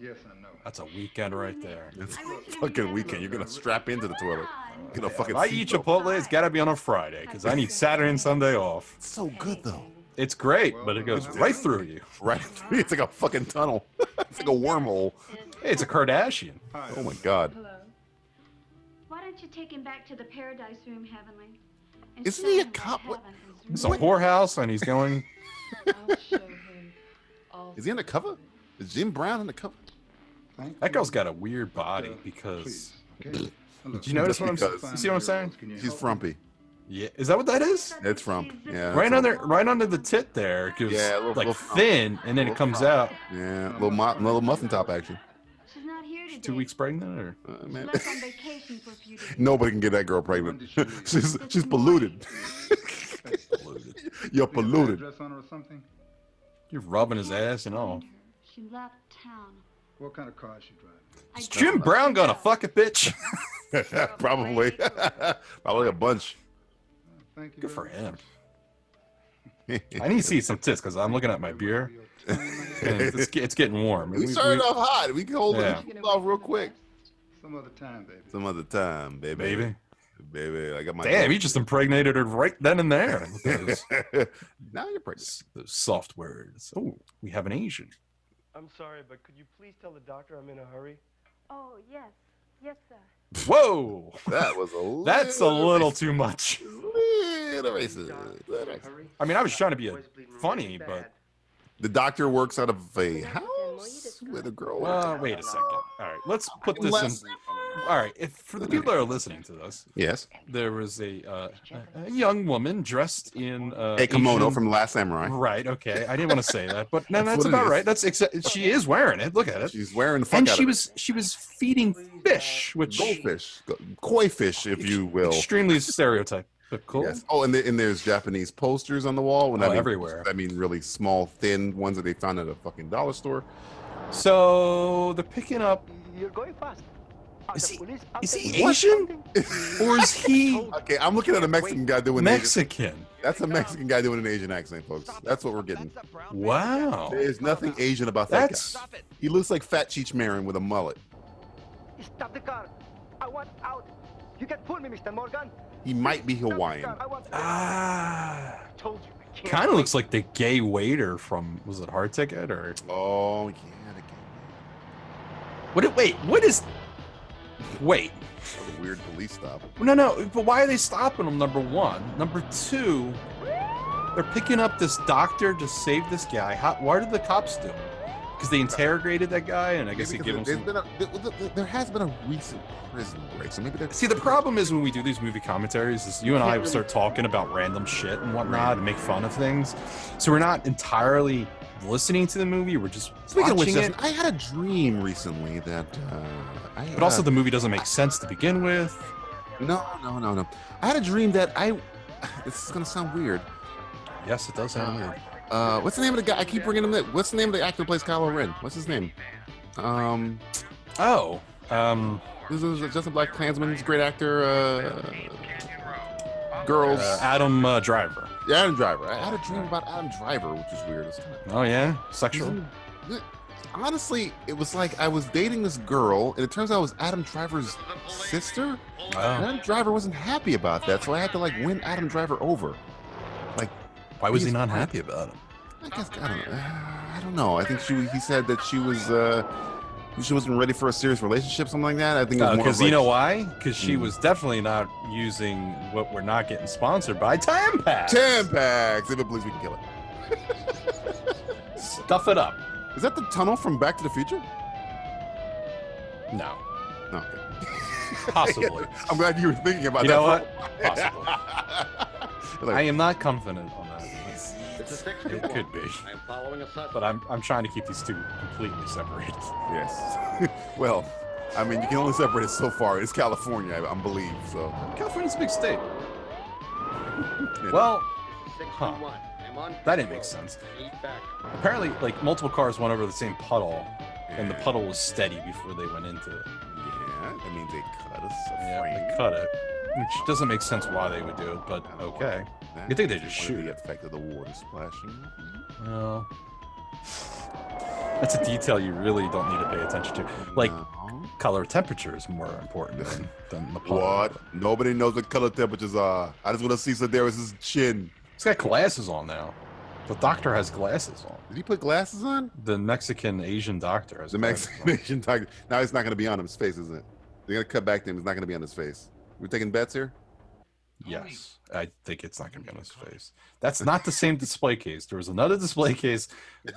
Yes, I know. that's a weekend right there. It's fucking weekend. You're gonna strap into the toilet. Get a fucking If I eat seatbelt. Chipotle, it's got to be on a Friday because I need Saturday and Sunday off. It's so good though. It's great, but it goes (laughs) right through you. Right? through. It's like a fucking tunnel. (laughs) it's like a wormhole. Hey, it's a Kardashian. Oh my god. Why don't you take him back to the paradise room, Heavenly? Isn't he a cop? What- heaven It's a whorehouse, and he's going. (laughs) Is he on the cover? Is Jim Brown on the cover? That girl's got a weird body because. (clears throat) Okay. Did you notice what I'm? because- You see what I'm saying? She's frumpy. Yeah, is that what that is? It's frump. Yeah. Right that's under, right under the tit there, it Yeah, a little- like little- thin, and then it comes out. Yeah, little mu- little muffin top action. She's not here today. Two weeks pregnant, or Uh, man. left on vacation for a. Nobody can get that girl pregnant. (laughs) she's she's polluted. (laughs) You're polluted. Address on her or something? you're rubbing his ass and all. She left town. What kind of car she driving? Is Jim Brown gonna fuck a bitch? (laughs) Probably. (laughs) Probably a bunch. Thank you. Good for him. I need to see some tits because I'm looking at my beer. (laughs) it's, it's getting warm. We started off hot. We can hold Yeah. it off real quick. Some other time, baby. Some other time, baby. Baby. Baby, I got my. Damn, you just impregnated her right then and there. Now you're pregnant. those soft words. Oh, we have an Asian. I'm sorry, but could you please tell the doctor I'm in a hurry? Oh, yes. Yes, sir. Whoa, That was a (laughs) that's a little too much. little racist. I mean, I was trying to be a funny, but The doctor works out of a house with a girl. Uh, well, wait a second. All right, let's put this in. Unless- All right, if for the people that are listening to this, Yes. there was a, uh, a a young woman dressed in uh, A kimono Asian- from The Last Samurai. Right. Okay. I didn't want to say that, but no, That's that's, about right. That's exa- she is wearing it. Look at it. She's wearing the fuck and out she of was she was feeding fish, it. which goldfish, go- koi fish, if you will. extremely stereotypical. Yes. Oh, and, the, and there's Japanese posters on the wall. When Oh, I mean, everywhere. I mean, really small, thin ones that they found at a fucking dollar store. So they're picking up. You're going fast. Is he, is he Asian (laughs) or is he (laughs) Okay, I'm looking at a Mexican guy doing an Asian- Mexican? That's a Mexican guy doing an Asian accent, folks. That's what we're getting. Wow. There's nothing Asian about that That's guy. He looks like Fat Cheech Marin with a mullet. Stop the car. I want out. You can pull me, Mr. Morgan. He might be Hawaiian. I ah. told you. Kind of looks like the gay waiter from was it Hard Ticket or Oh yeah, the what? Wait, what is? Wait, what weird police stop. No, no, but why are they stopping them? Number one. Number two, they're picking up this doctor to save this guy. How, why did the cops do it? Because they interrogated that guy, and I guess they Because give him some. a- there- has been a recent prison break, so maybe they're See, the problem is when we do these movie commentaries, is you and I start talking about random shit and whatnot and make fun of things. So we're not entirely listening to the movie. We're just Speaking of which, watching it. I had a dream recently that uh, I, But also, uh, the movie doesn't make sense to begin with. no, no, no, no. I had a dream that I. (sighs) This is gonna sound weird. Yes, it does sound weird. Uh, what's the name of the guy? I keep bringing him. That. What's the name of the actor who plays Kylo Ren? What's his name? Um, Oh, um, this is Justin BlacKkKlansman. He's a great actor. Uh, girls. uh, Adam uh, Driver. Yeah, Adam Driver. I had a dream about Adam Driver, which is weird. It's kind of Oh yeah, sexual. honestly, it was like I was dating this girl, and it turns out it was Adam Driver's sister. And Oh. Adam Driver wasn't happy about that, so I had to like win Adam Driver over. Like, Why was he not happy about it? I guess I don't know. Uh, (sighs) I don't know. I think she he said that she was uh she wasn't ready for a serious relationship, something like that. I think it was more Because you know why? Because she Hmm. was definitely not using what we're not getting sponsored by Tampax. Tampax. If it believes we can kill it. (laughs) Stuff it up. Is that the tunnel from Back to the Future? No, No. Okay. (laughs) possibly. I'm glad you were thinking about you that. know what? Possibly. (laughs) Like- I am not confident on It could be, I'm following a suspect. but I'm I'm trying to keep these two completely separated. (laughs) Yes. (laughs) well, I mean, you can only separate it so far. It's California, I, I believe. So. California's a big state. (laughs) Well, huh. two one. I'm on That didn't make sense. Apparently, like multiple cars went over the same puddle, and the puddle was steady before they went into it. Yeah, that means they cut us Yeah, they cut it, which doesn't make sense why they would do it, but okay. You think they just What if shoot the it? effect of the water splashing? Well, that's a detail you really don't need to pay attention to. Like, No. color temperature is more important than, than the (laughs) puddle. What? Nobody knows what color temperatures are. I just want to see Sedaris' chin. He's got glasses on now. The doctor has glasses on. Did he put glasses on? The Mexican Asian doctor has The Mexican (laughs) Asian tiger. Now it's not going to be on his face, isn't it? They're going to cut back to him. It's not going to be on his face. We're taking bets here? on. Yes, I think it's not going to be on his face. That's not the same display case. There was another display case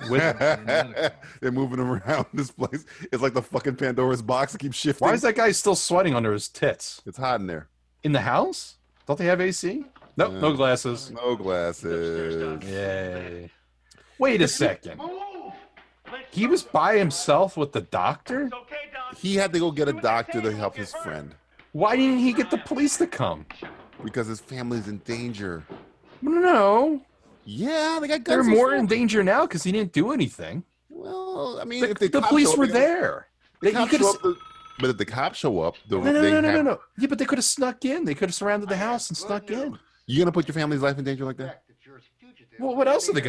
with. (laughs) They're moving him around this place. It's like the fucking Pandora's box that keeps shifting. Why is that guy still sweating under his tits? It's hot in there. In the house? Don't they have AC? Nope, no glasses. No glasses. Yay. Wait a second. He was by himself with the doctor? He had to go get a doctor to help his friend Why didn't he get the police to come? Because his family's in danger. No. Yeah, they got guns. They're more in danger now because he didn't do anything. Well, I mean, The, if the, the police were there. The They, could have. up, the- but if the cops show up, the, No, no, they no, no, no, have- no. Yeah, but they could have snuck in. They could have surrounded the house and snuck in. You gonna put your family's life in danger like that? Well, what else are they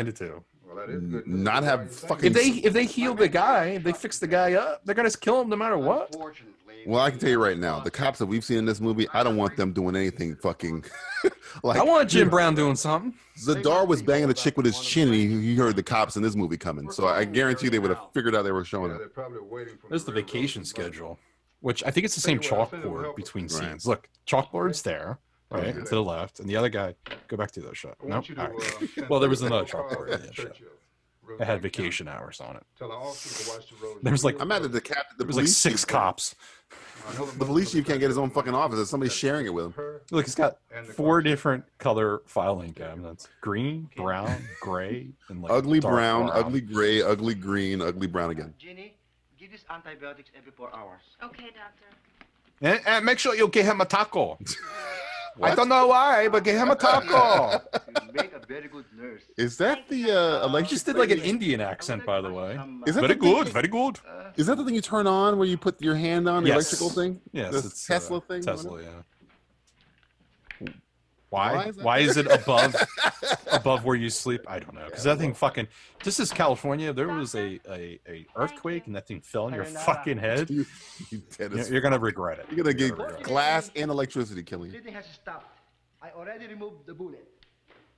going to do? n- not have fucking. If they if they heal the guy, if they fix the guy up, they're gonna kill him no matter what. Well, I can tell you right now, the cops that we've seen in this movie, I don't want them doing anything fucking. (laughs) like I want Jim Brown doing something. Z'Dar was banging the chick with his chin, and he, he heard the cops in this movie coming. So I guarantee they would have figured out they were showing it. There's the vacation schedule, which I think it's the same chalkboard between scenes. Look, chalkboard's there, right, to the left, and the other guy. Go back to the other shot. No, want you to, All right. uh, (laughs) well, there was another car chalkboard. at in the shot. Churchill, It had vacation hours on it. Tell the officer to watch the road. There was like I'm at the cap. The there was like six chief- cops. The police chief can't get his own fucking office. There's somebody sharing it with him. Look, he's got four different color filing cabinets: green, brown, (laughs) gray, and like Ugly dark brown, ugly gray, ugly green, ugly brown again. Ginny, give this antibiotics every four hours. Okay, doctor. And, and make sure you give him a taco. (laughs) I don't know why, but give him a taco. You make a very good nurse. Is that the uh, He electric? just did like an Indian accent, by the way. Is that very the good, very good. Is that the thing you turn on where you put your hand on the Yes. electrical thing? Yes, the it's, uh, Tesla thing. Tesla, yeah. Why Why? is Why is it above (laughs) above where you sleep? I don't know. Because that thing fucking. This is California. There was a, a, a earthquake and that thing fell on your fucking head. (laughs) You dead You're, as you're gonna regret it. You're gonna get glass and electricity killing you. Bleeding has stopped. I already removed the bullet.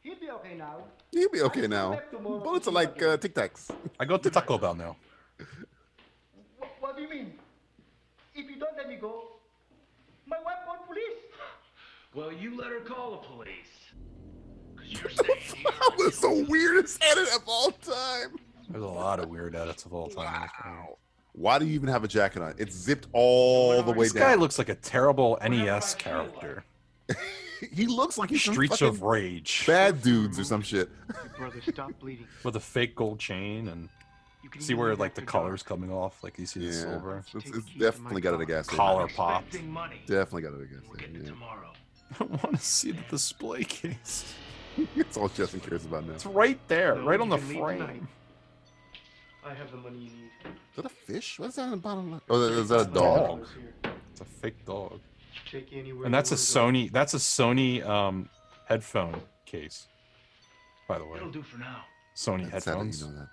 He'll be okay now. You'll be okay now. Bullets are like uh, Tic Tacs. I go to Taco Bell now. What, what do you mean? If you don't let me go, my wife called police. Well, you let her call the police. (laughs) that was the weirdest edit of all time. There's a lot of weird edits of all time. Wow. Why do you even have a jacket on? It's zipped all the way This down. This guy looks like a terrible NES character. (laughs) he looks like he's Streets of Rage. Bad dudes or some (laughs) shit. Brother, stop bleeding. With a fake gold chain and you can see where like the color's coming off, like you see the silver. it's, it's definitely got it a gas station. Collar popped. Definitely got it a gas station. Yeah. (laughs) I want to see the display case. It's all Justin cares about now. It's right there, No, right on the frame. I have the money you need. Is that a fish? What's that on the bottom? left? Oh, is that a dog? It's a fake dog. Take anywhere And that's a Sony. That's a Sony um, headphone case. By the way, It'll do for now. Sony That's sad that you headphones. know that.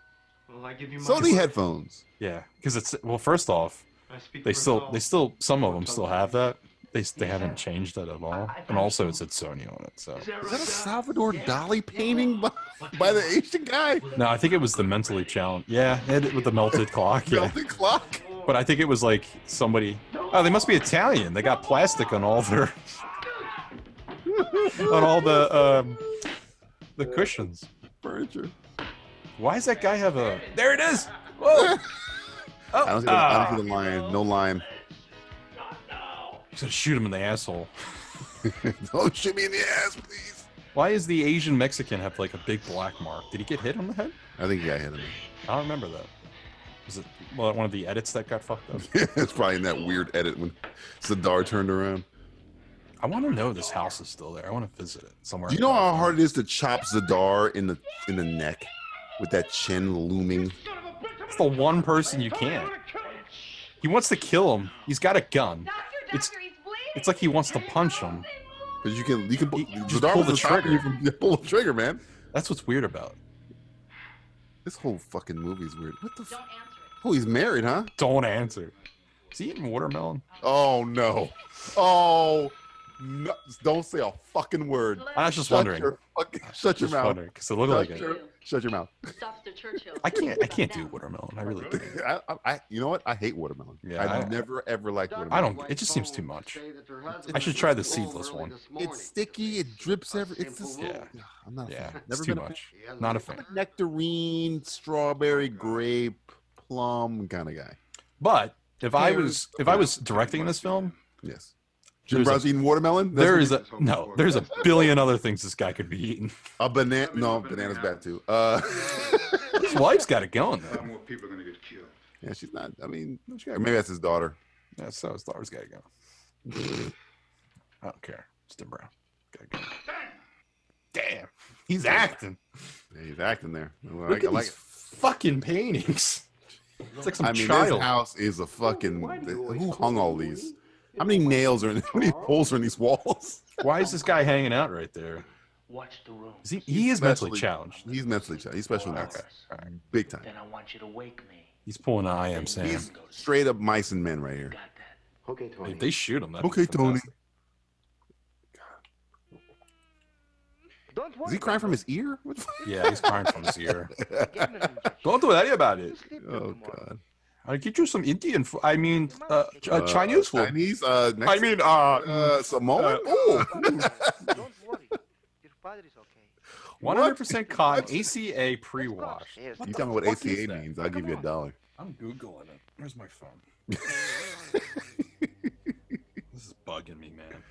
Well, I give you my Sony headphones. Yeah, because it's well. First off, I speak they still all. they still some of them still have that. They they haven't changed that at all. And also, it said Sony on it. So Is that a Salvador Dali painting by, by the Asian guy? no, I think it was the mentally challenged. Yeah, it, with the melted clock. Yeah. Melted clock. But I think it was like somebody. Oh, they must be Italian. They got plastic on all their (laughs) on all the um, the cushions. Furniture. Why does that guy have a? There it is. Whoa! (laughs) I don't see the, I ah. don't see the lion. No lion. He's gonna shoot him in the asshole. (laughs) don't shoot me in the ass, please. Why is the Asian Mexican have like a big black mark? Did he get hit on the head? I think he got hit him. I don't remember that. Was it well, one of the edits that got fucked up? (laughs) it's probably in that weird edit when Z'Dar turned around. I want to know this house is still there. I want to visit it somewhere. Do you know how hard it is to chop Z'Dar in the in the neck with that chin looming? It's the one person you can't. He wants to kill him. He's got a gun. It's it's like he wants to punch him. But you can you can just Z'Dar pull the wasn't you trigger. from- pull the trigger, man. That's what's weird about it. This whole fucking movie is weird. What the? F- oh, he's married, huh? Don't answer. Is he eating watermelon? Oh no! Oh no! Don't say a fucking word. I was just Shut wondering. Your fucking, shut your Just mouth. wondering, 'cause it looked shut like it. your, Shut your mouth. Stops the Churchill. I can't. I can't do watermelon. I really. Oh, can't. (laughs) I, I, I, you know what? I hate watermelon. Yeah, I've I- never ever liked watermelon. I don't. It just seems too much. I should try the seedless one. It's sticky. It drips every. It's just, Yeah. I'm not. A Yeah, fan. Never too been a much. fan. Not a I'm fan. nectarine, strawberry, grape, plum kind of guy. But if I was if I was directing this film, Yes. Jim There's a- Brown's eating watermelon. That's there what is he- a no. There's a billion other things this guy could be eating. a banana. No, banana's bad too. Uh, (laughs) His wife's got it going though. More people are gonna get killed. yeah, she's not. I mean, she got- maybe that's his daughter. Yeah, so his daughter's got it going. (laughs) I don't care. It's Tim Brown. Got it. Damn, he's acting. Yeah, he's acting there. I Look like, I at like these it. fucking paintings. It's like some I mean, child. this house is a fucking. Who hung all these? How many nails are in? How many holes are in these walls? Why is this guy hanging out right there? Watch the room. Is he, he is mentally challenged. He's mentally challenged. He's special needs. Okay. Big time. Then I want you to wake me. He's pulling an I am Sam. He's straight up mice and men right here. Got that. Okay, Tony. If they shoot him, that'd Okay, Tony. Don't worry. Is he crying from his ear? What the fuck? Yeah, he's crying from his ear. (laughs) Don't do that about it. Oh god. I get you some Indian food. I mean, uh, uh, Chinese food. Chinese. Uh, I mean, uh, uh Samoan. oh, Don't worry. Your father is okay. 100% cotton ACA pre wash. You tell me what ACA means. I'll give you a dollar. I'm googling it. Where's my phone? (laughs) this is bugging me, man.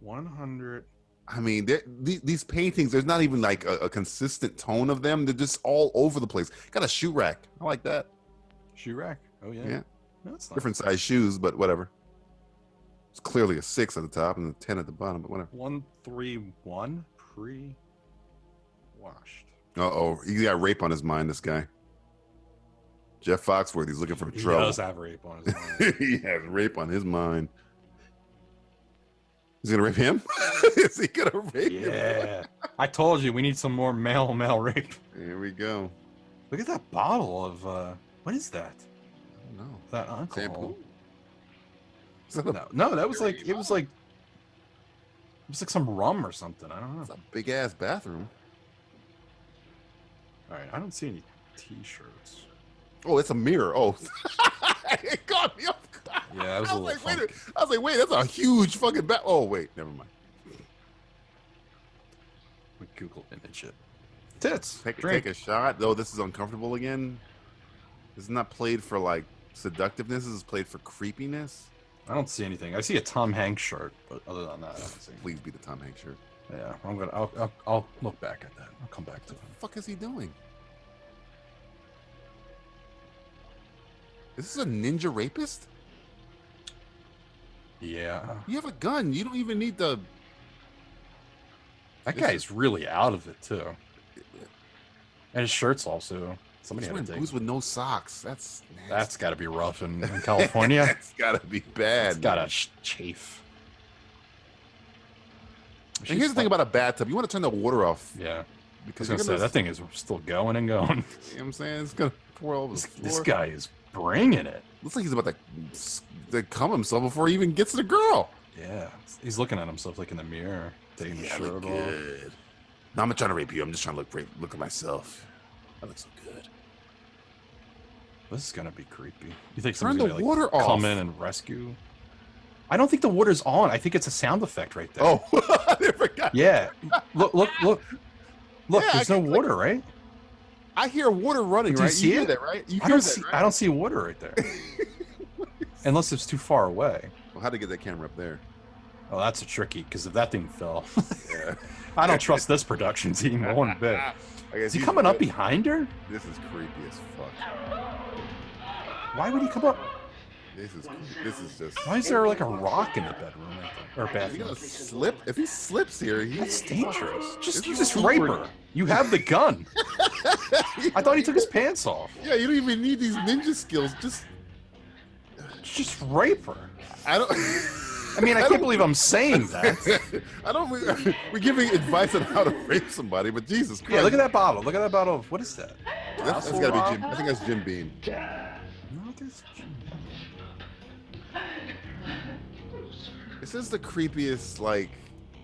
100. I mean, they're- these paintings. There's not even like a, a consistent tone of them. They're just all over the place. Got a shoe rack. I like that. Shoe rack. Oh yeah. Yeah. No, it's. Different size shoes, but whatever. It's clearly a six at the top and a ten at the bottom, but whatever. One three one pre washed. Uh oh, he got rape on his mind. This guy, Jeff Foxworthy. He's looking for He trouble. does have rape on his (laughs) mind. he has rape on his mind. He's gonna rape him. (laughs) Is he gonna rape him? yeah. I told you we need some more male male rape. Here we go. Look at that bottle of uh what is that? No. That alcohol. Shampoo? Is that a, No, no, that was like it was like it was like some rum or something. I don't know. it's a big ass bathroom. All right, I don't see any t-shirts. Oh, it's a mirror. Oh, (laughs) it caught me off guard. Yeah, that was I a was little like, wait, funky. a- I was like, wait, that's a huge fucking bat. Oh, wait, never mind. We Google image it. Tits. Take, drink. take a shot. Though this is uncomfortable again. Is not that played for like seductiveness. This is played for creepiness. I don't see anything. I see a Tom Hanks shirt, but other than that, I don't see. Please be the Tom Hanks shirt. Yeah, I'm gonna. I'll, I'll, I'll look back at that. I'll come back to it. What the fuck is he doing? Is this a ninja rapist? Yeah, You have a gun. You don't even need the. that This guy's really out of it too. And his shirt's also. Somebody wearing to boots with no socks. That's nasty. That's got to be rough in, in (laughs) California. That's gotta be bad. It's got to ch- chafe. And here's the thing about a bathtub: you want to turn the water off. Yeah, because gonna you're say gonna, that thing is still going and going. (laughs) You know what I'm saying it's gonna pour all over This, the floor. this guy is bringing it. looks like he's about to, to come himself before he even gets to the girl. Yeah, he's looking at himself like in the mirror, taking the Yeah, I shirt off. good. No, I'm not trying to rape you. I'm just trying to look look at myself. I look so good. This is gonna be creepy. You think Turn someone's the gonna, like, water come in and rescue? I don't think the water's on. I think it's a sound effect right there. Oh, (laughs) I forgot. yeah. Look, look, look, look. Yeah, I there's no can click- water, right? I hear water running. Do you right? see hear it? that, right? You I hear don't that, see. right? I don't see water right there. (laughs) Unless it's too far away. Well, how to get that camera up there? Oh, that's a tricky because if that thing fell, (laughs) Yeah. I don't trust this production team one bit. I guess Is he he's coming up behind her? This is creepy as fuck. Why would he come up? This is this is just. Why is there like a rock in the bedroom right there? Or bathroom? gonna slip? If he slips here, he's That's dangerous. Just, just super- rape her. You have the gun. (laughs) I thought he took his pants off. Yeah, you don't even need these ninja skills. Just, Just rape her. I don't. (laughs) I mean, I, don't- can't believe I'm saying (laughs) that. I don't. (laughs) We're giving advice on how to rape somebody, but Jesus Christ! Yeah, look at that bottle. Look at that bottle. of- What is that? That's, that's gotta be Jim. I think that's Jim Beam. No, that's- This is the creepiest. Like,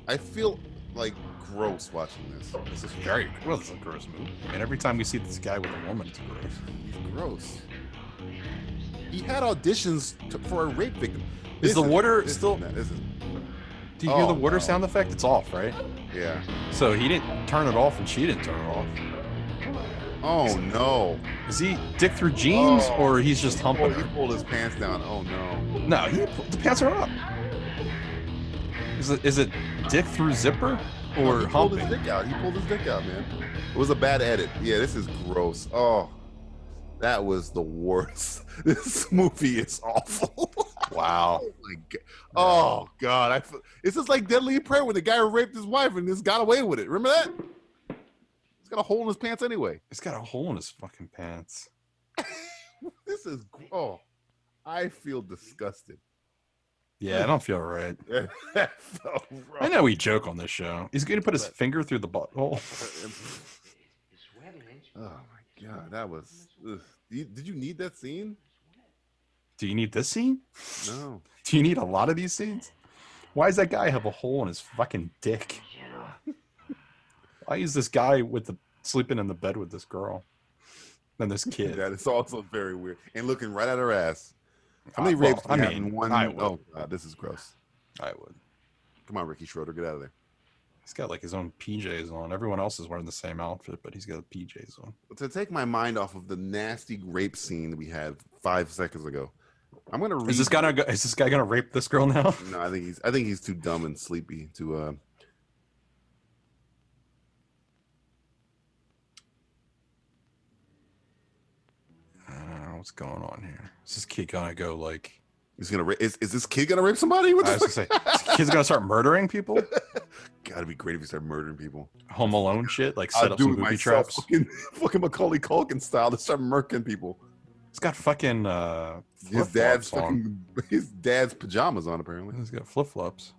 I feel like gross watching this. This is very well. This is a gross movie. And every time we see this guy with a woman, it's gross. He's gross. He had auditions to, for a rape victim. Is the water still- Is, this is, Do you hear the Oh, water no. sound effect? It's off, right? yeah. So he didn't turn it off, and she didn't turn it off. Oh no. Is he dick through jeans, Oh. or he's just Oh, humping he her? pulled his pants down. Oh no. No, he the pants are up. Is it is it dick through zipper or he pulled his dick out. He pulled his dick out, man. It was a bad edit. Yeah, this is gross. Oh, that was the worst. (laughs) This movie is awful. (laughs) Wow. oh god. Oh god. I feel, it's just like Deadly Prey when the guy raped his wife and just got away with it. Remember that? He's got a hole in his pants anyway. He's got a hole in his fucking pants. (laughs) This is oh. I feel disgusted. Yeah, I don't feel right. that felt rough. I know we joke on this show. He's going to put his finger through the butthole. Oh my god, that was. Ugh. Did you need that scene? Do you need this scene? No. (laughs) Do you need a lot of these scenes? Why does that guy have a hole in his fucking dick? Why is this guy with the sleeping in the bed with this girl and this (laughs) kid? That is also very weird. And looking right at her ass. How Uh, many well, rapes? I do you have mean, in one? I would. Oh god, this is gross. I would. Come on, Ricky Schroder, get out of there. He's got like his own PJs on. Everyone else is wearing the same outfit, but he's got PJs on. To take my mind off of the nasty rape scene that we had five seconds ago, I'm gonna read. Is this guy gonna is this guy gonna rape this girl now? No, I think he's. I think he's too dumb and sleepy to. uh I don't know what's going on here. Is this kid gonna go like? He's gonna. Ra- is, is this kid gonna rape somebody? What I was gonna say, kid's gonna start murdering people? (laughs) Gotta be great if he started murdering people. Home Alone shit, like set I'll up do some booby traps. Fucking, (laughs) fucking Macaulay Culkin style to start murking people. He's got fucking uh, His dad's on. fucking his dad's pajamas on apparently. He's got flip flops.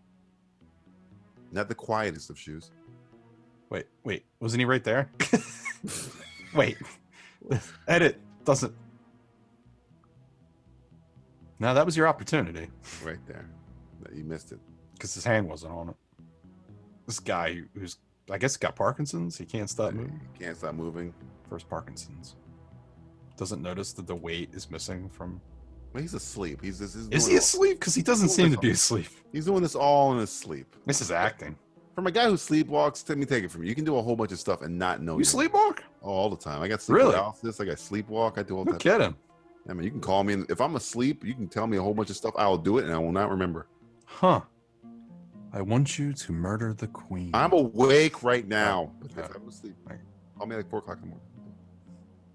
Not the quietest of shoes. Wait, wait, wasn't he right there? (laughs) wait, edit doesn't. No, that was your opportunity Right there. You missed it. because his hand wasn't on it. This guy who's, I guess, got Parkinson's. He can't stop moving. Can't stop moving. First Parkinson's. Doesn't notice that the weight is missing from. Well, he's asleep. He's, he's, he's Is he asleep? Because he doesn't seem to be all- asleep. He's doing this all in his sleep. This is acting. From a guy who sleepwalks, let me take it from you. You can do a whole bunch of stuff and not know. You sleepwalk? Oh, all the time. I got sleep Really? I got sleepwalk. I do all No that. kidding. I mean, you can call me. And if I'm asleep, you can tell me a whole bunch of stuff. I will do it, and I will not remember. Huh. I want you to murder the queen. I'm awake right now. Oh, But if I'm asleep, call me like four o'clock in the morning.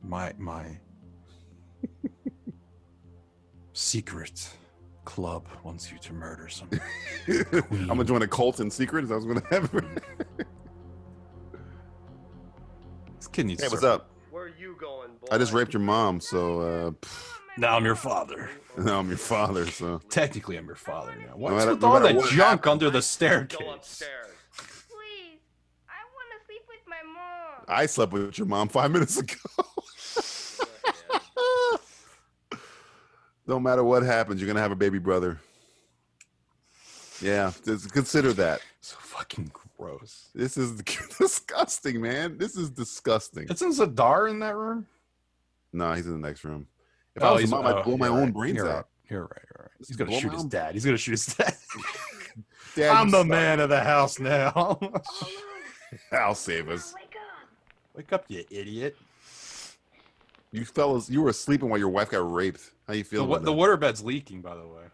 my my (laughs) secret club wants you to murder somebody. I'm gonna join a cult in secret. Is that what's gonna (laughs) happen? This kid needs hey, to what's start- up? Where are you going, boy? I just raped your mom, so uh, pff, Now I'm your father. now I'm your father. So Technically, I'm your father now. What's matter- with no all matter that what junk under the staircase? Please, I want to sleep with my mom. I slept with your mom five (laughs) minutes ago. (laughs) no matter what happens, you're gonna have a baby brother. Yeah, just consider that. So fucking gross. This is (laughs) disgusting, man. This is disgusting. Isn't Z'Dar in that room? No, he's in the next room. If I oh, was his mom, I'd oh, blow my you're own brains you're out. Right, you're right. You're right. He's gonna shoot his dad. He's gonna shoot his dad. Dad, I'm the man of the house now. (laughs) I'll save us. Wake up, you idiot. You fellas, you were sleeping while your wife got raped. How you The, feel? the that? waterbed's leaking, by the way.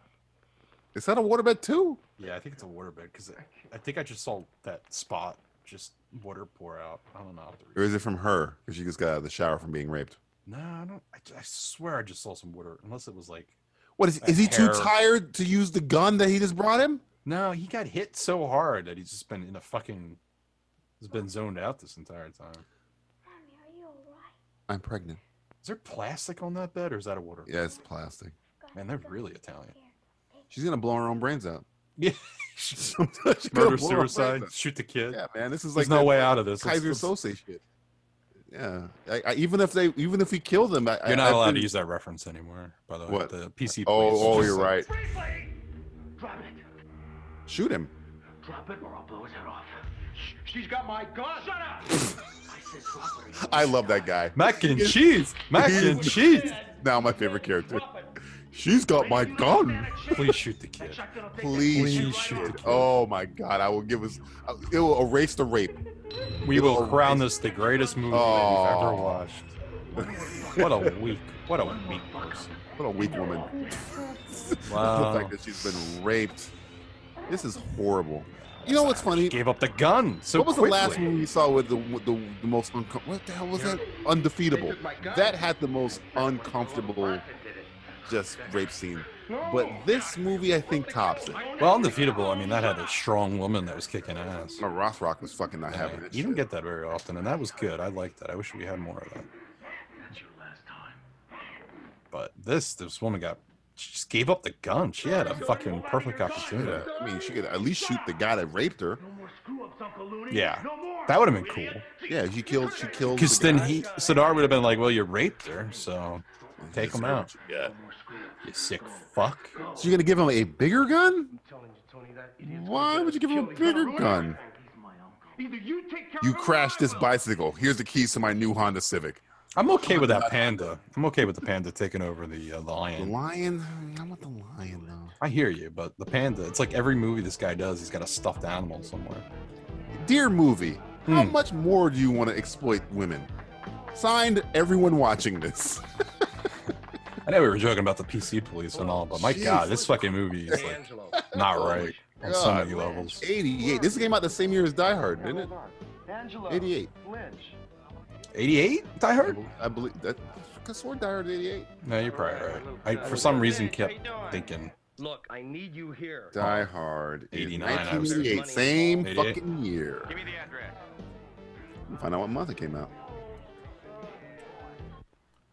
Is that a waterbed too? Yeah, I think it's a waterbed because I, think I just saw that spot just water pour out. I don't know. I'll have to read- Or is it from her? Because she just got out of the shower from being raped. No, I don't. I, I swear I just saw some water. Unless it was like. What is? Is he too tired to use the gun that he just brought him? No, he got hit so hard that he's just been in a fucking. He's been zoned out this entire time. Mommy, are you alright? I'm pregnant. Is there plastic on that bed or is that a water? Yeah, it's plastic. Man, they're really Italian. She's gonna blow her own brains out. Yeah. (laughs) (laughs) She's gonna Murder, own suicide, shoot the kid. Yeah, man, this is There's like no way out of this. Keyser let's- Söze shit. Yeah, I, I, even if they, even if we kill them, I, You're not I've allowed been- to use that reference anymore. By the way, What? the PC. Oh, oh, you're said- right. Drop it. Shoot him. Drop it or I'll blow his head off. She's got my gun. Shut up. (laughs) I said drop it. I love that guy. Mac and cheese. Mac and cheese. Now my favorite character. She's got my gun. Please shoot the kid. Please, Please shoot, the kid. Oh my god, I will give us. It will erase the rape. We It'll will crown this the greatest movie Oh. we've ever oh. watched. What a weak, what a weak person. What a weak woman. Wow. (laughs) the fact that she's been raped. This is horrible. You know what's funny? Gave up the gun so what was quickly. the last movie you saw with the with the, the most uncom- what the hell was that? Undefeatable. That had the most uncomfortable just rape scene. But this movie, I think, tops it. Well, undefeatable. I mean, that had a strong woman that was kicking ass. No, Rothrock was fucking not Yeah, having it. you don't get that very often, and that was good. I liked that. I wish we had more of that. But this, this woman got She just gave up the gun. She had a fucking perfect opportunity. Yeah, I mean, she could at least shoot the guy that raped her. Yeah, that would have been cool. Yeah, she killed. She killed. Because the then guy. he Z'Dar would have been like, "Well, you raped her, so take him out." Yeah. You sick fuck. So you're gonna give him a bigger gun? Why would you give him a bigger gun? You crashed this bicycle. Here's the keys to my new Honda Civic. I'm okay with that panda. I'm okay with the panda taking over the uh, the The lion. lion? I want the lion though. I hear you, but the panda. It's like every movie this guy does. He's got a stuffed animal somewhere. Dear movie, how Hmm. much more do you want to exploit women? Signed, everyone watching this. (laughs) I know we were joking about the PC police and all, but my God, this fucking movie is like not oh, right on so God, many levels. 88. This came out the same year as Die Hard, didn't it? 88. 88? Die Hard? I believe that. I swore Die Hard 88. No, you're probably right. I for some reason kept thinking Look, I need you here. Die Hard. is 89, I 1988. Same 88. fucking year. Give me the address. Find out what month it came out.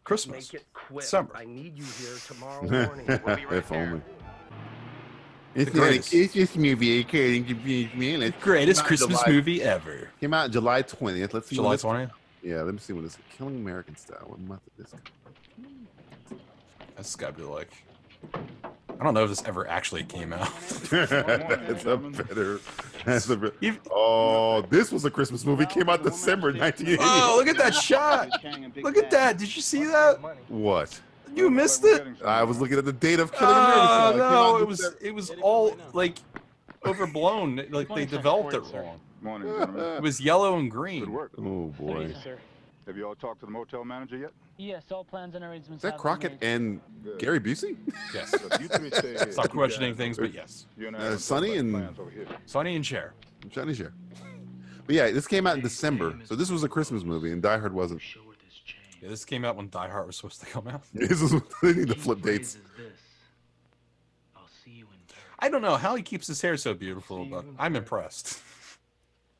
Christmas. Make it quick. December. I need you here tomorrow (laughs) morning. We'll be right if there. only. It's not a greatest. Christmas movie. It can't confuse me. It's Greatest Christmas July- movie ever. Came out July 20th. Let's see. when July 20th? Yeah, let me see when this Killing American Style. What month is this come That's gotta be like. I don't know if this ever actually came out. (laughs) That's a better. That's a better. Oh, this was a Christmas movie. Came out December 1980. Oh, look at that shot! Look at that! Did you see that? What? You missed it? I was looking at the date of Killing ah, American Style. Oh It no! It was it was all like overblown. Like they developed it wrong. It was yellow and green. Good work. Oh boy. Have you all talked to the motel manager yet? Yes, all plans and arrangements. Is that Crockett and Gary Busey? Yes. You three stay (laughs) here. Stop questioning things, but yes. You and I Uh, Sonny and- plans over. Sonny and Cher. Johnny Cher. But yeah, this came out in December, so this was a Christmas movie, and Die Hard wasn't. Yeah, this came out when Die Hard was supposed to come out. (laughs) This is they need to flip dates. I don't know how he keeps his hair so beautiful, but I'm impressed. (laughs)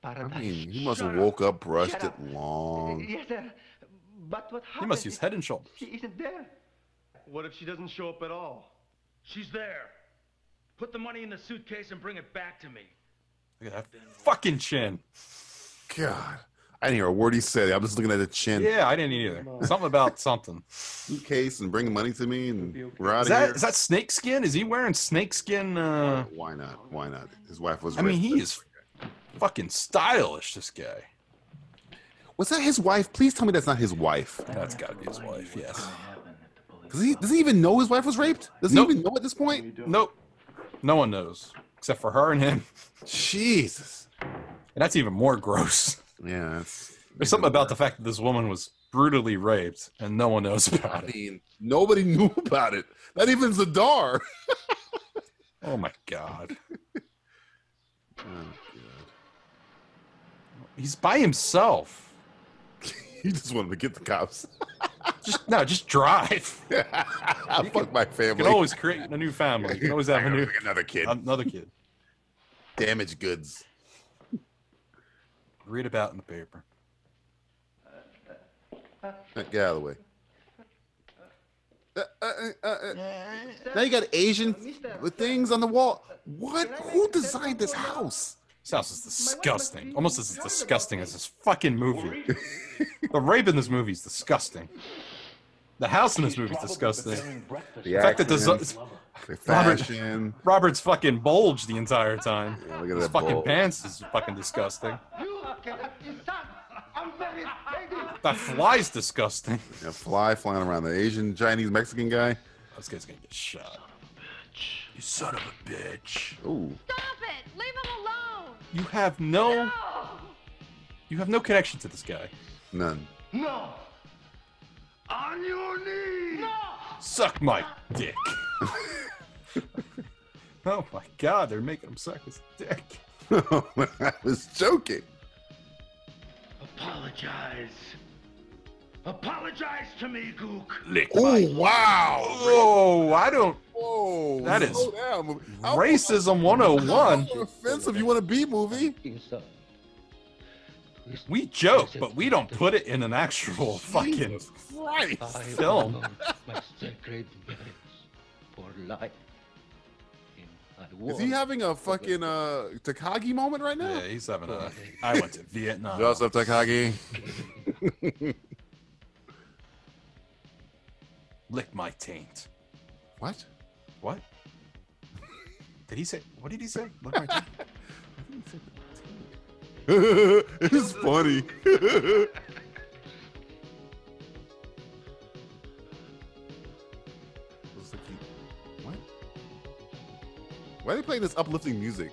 I mean, he must have woke up, brushed Shut it long. Yes, sir. But what happened? He must use Head and Shoulders. She isn't there. What if she doesn't show up at all? She's there. Put the money in the suitcase and bring it back to me. Look at that fucking chin. God, I didn't hear a word he said. I'm just looking at the chin. Yeah, I didn't either. Something about something. (laughs) Suitcase and bring money to me, and we're out Is of that here. is that snakeskin? Is he wearing snakeskin? Uh, Why not? Why not? His wife was. I mean, he is fucking stylish. This guy. Was that his wife? Please tell me that's not his wife. That's got to be his wife. Yes. Does he? Does he even know his wife was raped? Does Nope. he even know at this point? Nope. No one knows except for her and him. Jesus. And that's even more gross. Yeah. There's something about the fact that this woman was brutally raped and no one knows about I it. I mean, nobody (laughs) knew about it. Not even Z'Dar. (laughs) Oh my god. He's by himself. (laughs) He just wanted to get the cops. (laughs) Just no, just drive. (laughs) Fuck my You family. can always create a new family. You can always have a new another kid. another kid. Damaged goods. Read about in the paper. Uh, Get out of the way. Uh, uh, uh, uh, now you got Asian with things on the wall. What? Who designed this house? This house is disgusting. Almost as disgusting as this fucking movie. (laughs) the rape in this movie is disgusting. The house in this movie is disgusting. The The fact that there's the (laughs) Robert- Robert's fucking bulged the entire time. Yeah, look at His that fucking bulge. pants is fucking disgusting. You cannot insult. I'm very angry. That fly's disgusting. Yeah, fly flying around. The Asian, Chinese, Mexican guy. This guy's gonna get shot. You son of a bitch. Ooh. Stop it! Leave him alone! You have no you have no connection to this guy. None. No! On your knees! No! Suck my dick. (laughs) oh my god, they're making him suck his dick. (laughs) I was joking. Apologize. Apologize to me, Gook. Oh wow! Oh, I don't. Whoa! That is down, Racism 101. How offensive you want to be, movie? We joke, but we don't put it in an actual fucking Christ! (laughs) film. my sacred marriage for life. Is he having a fucking uh Takagi moment right now? Yeah, he's having a. I went to Vietnam. Joseph Takagi. (laughs) Lick my taint. What? What? (laughs) Did he say? What did he say? Lick my taint. (laughs) it's funny. Looks like he- what? Why are they playing this uplifting music?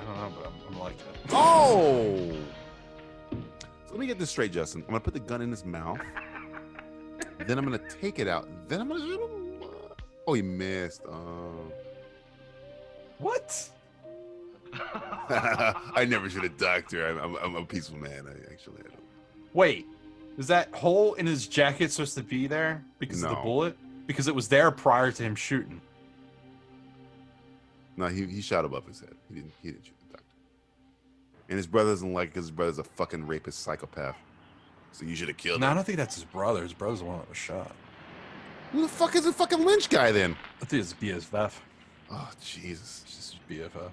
I don't know, but I'm, I'm like that. Oh! (laughs) So let me get this straight, Justin. I'm gonna put the gun in his mouth. Then I'm gonna take it out. Then I'm gonna. Oh, he missed. Oh. What? (laughs) I never should have ducked her. I'm, I'm, I'm a peaceful man. I actually. I don't. Wait, is that hole in his jacket supposed to be there because of the bullet? Because it was there prior to him shooting. No, he, he shot above his head. He didn't. He didn't shoot the doctor. And his brother doesn't like it because his brother's a fucking rapist psychopath. So you should have killed him. No, I don't think that's his brother. His brother's the one that was shot. Who the fuck is the fucking Lynch guy then? I think it's BFF. Oh Jesus! It's just BFF.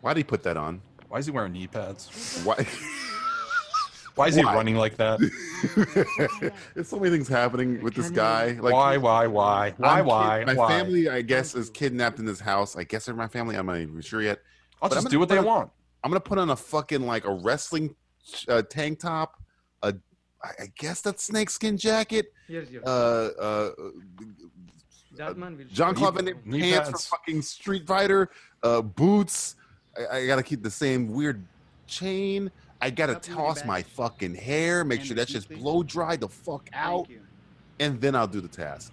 Why'd he put that on? Why is he wearing knee pads? Why? (laughs) Why is he Why? running like that? (laughs) There's so many things happening with this guy. Like why, why, why, why, why, My why? family, I guess, is kidnapped in this house. I guess they're my family. I'm not even sure yet. I'll But just gonna do what they want. I'm gonna put on a fucking like a wrestling uh, tank top, a I I guess that's snakeskin jacket. Here's your- Uh, uh, That man will John show you. Claude Van Damme Knee pants for fucking Street Fighter, uh, boots. I, I gotta keep the same weird chain. I gotta toss my fucking hair, make sure that shit's blow dry the fuck out, and then I'll do the task.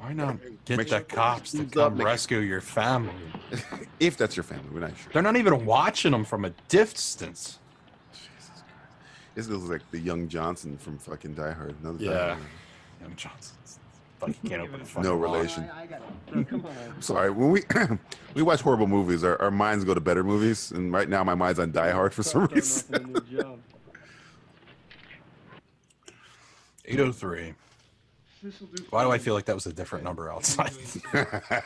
Why not get Make the sure- cops to Who's up, come rescue your family? (laughs) If that's your family, we're not sure. They're not even watching them from a distance. Jesus Christ. This looks like the young Johnson from fucking Die Hard. Another Die Yeah. Hard. Young Johnson. Fucking can't open a fucking No relation. I'm (laughs) sorry. When we (clears throat) we watch horrible movies, our, our minds go to better movies, and right now my mind's on Die Hard for some reason. 803. Why do I feel like that was a different number outside? (laughs)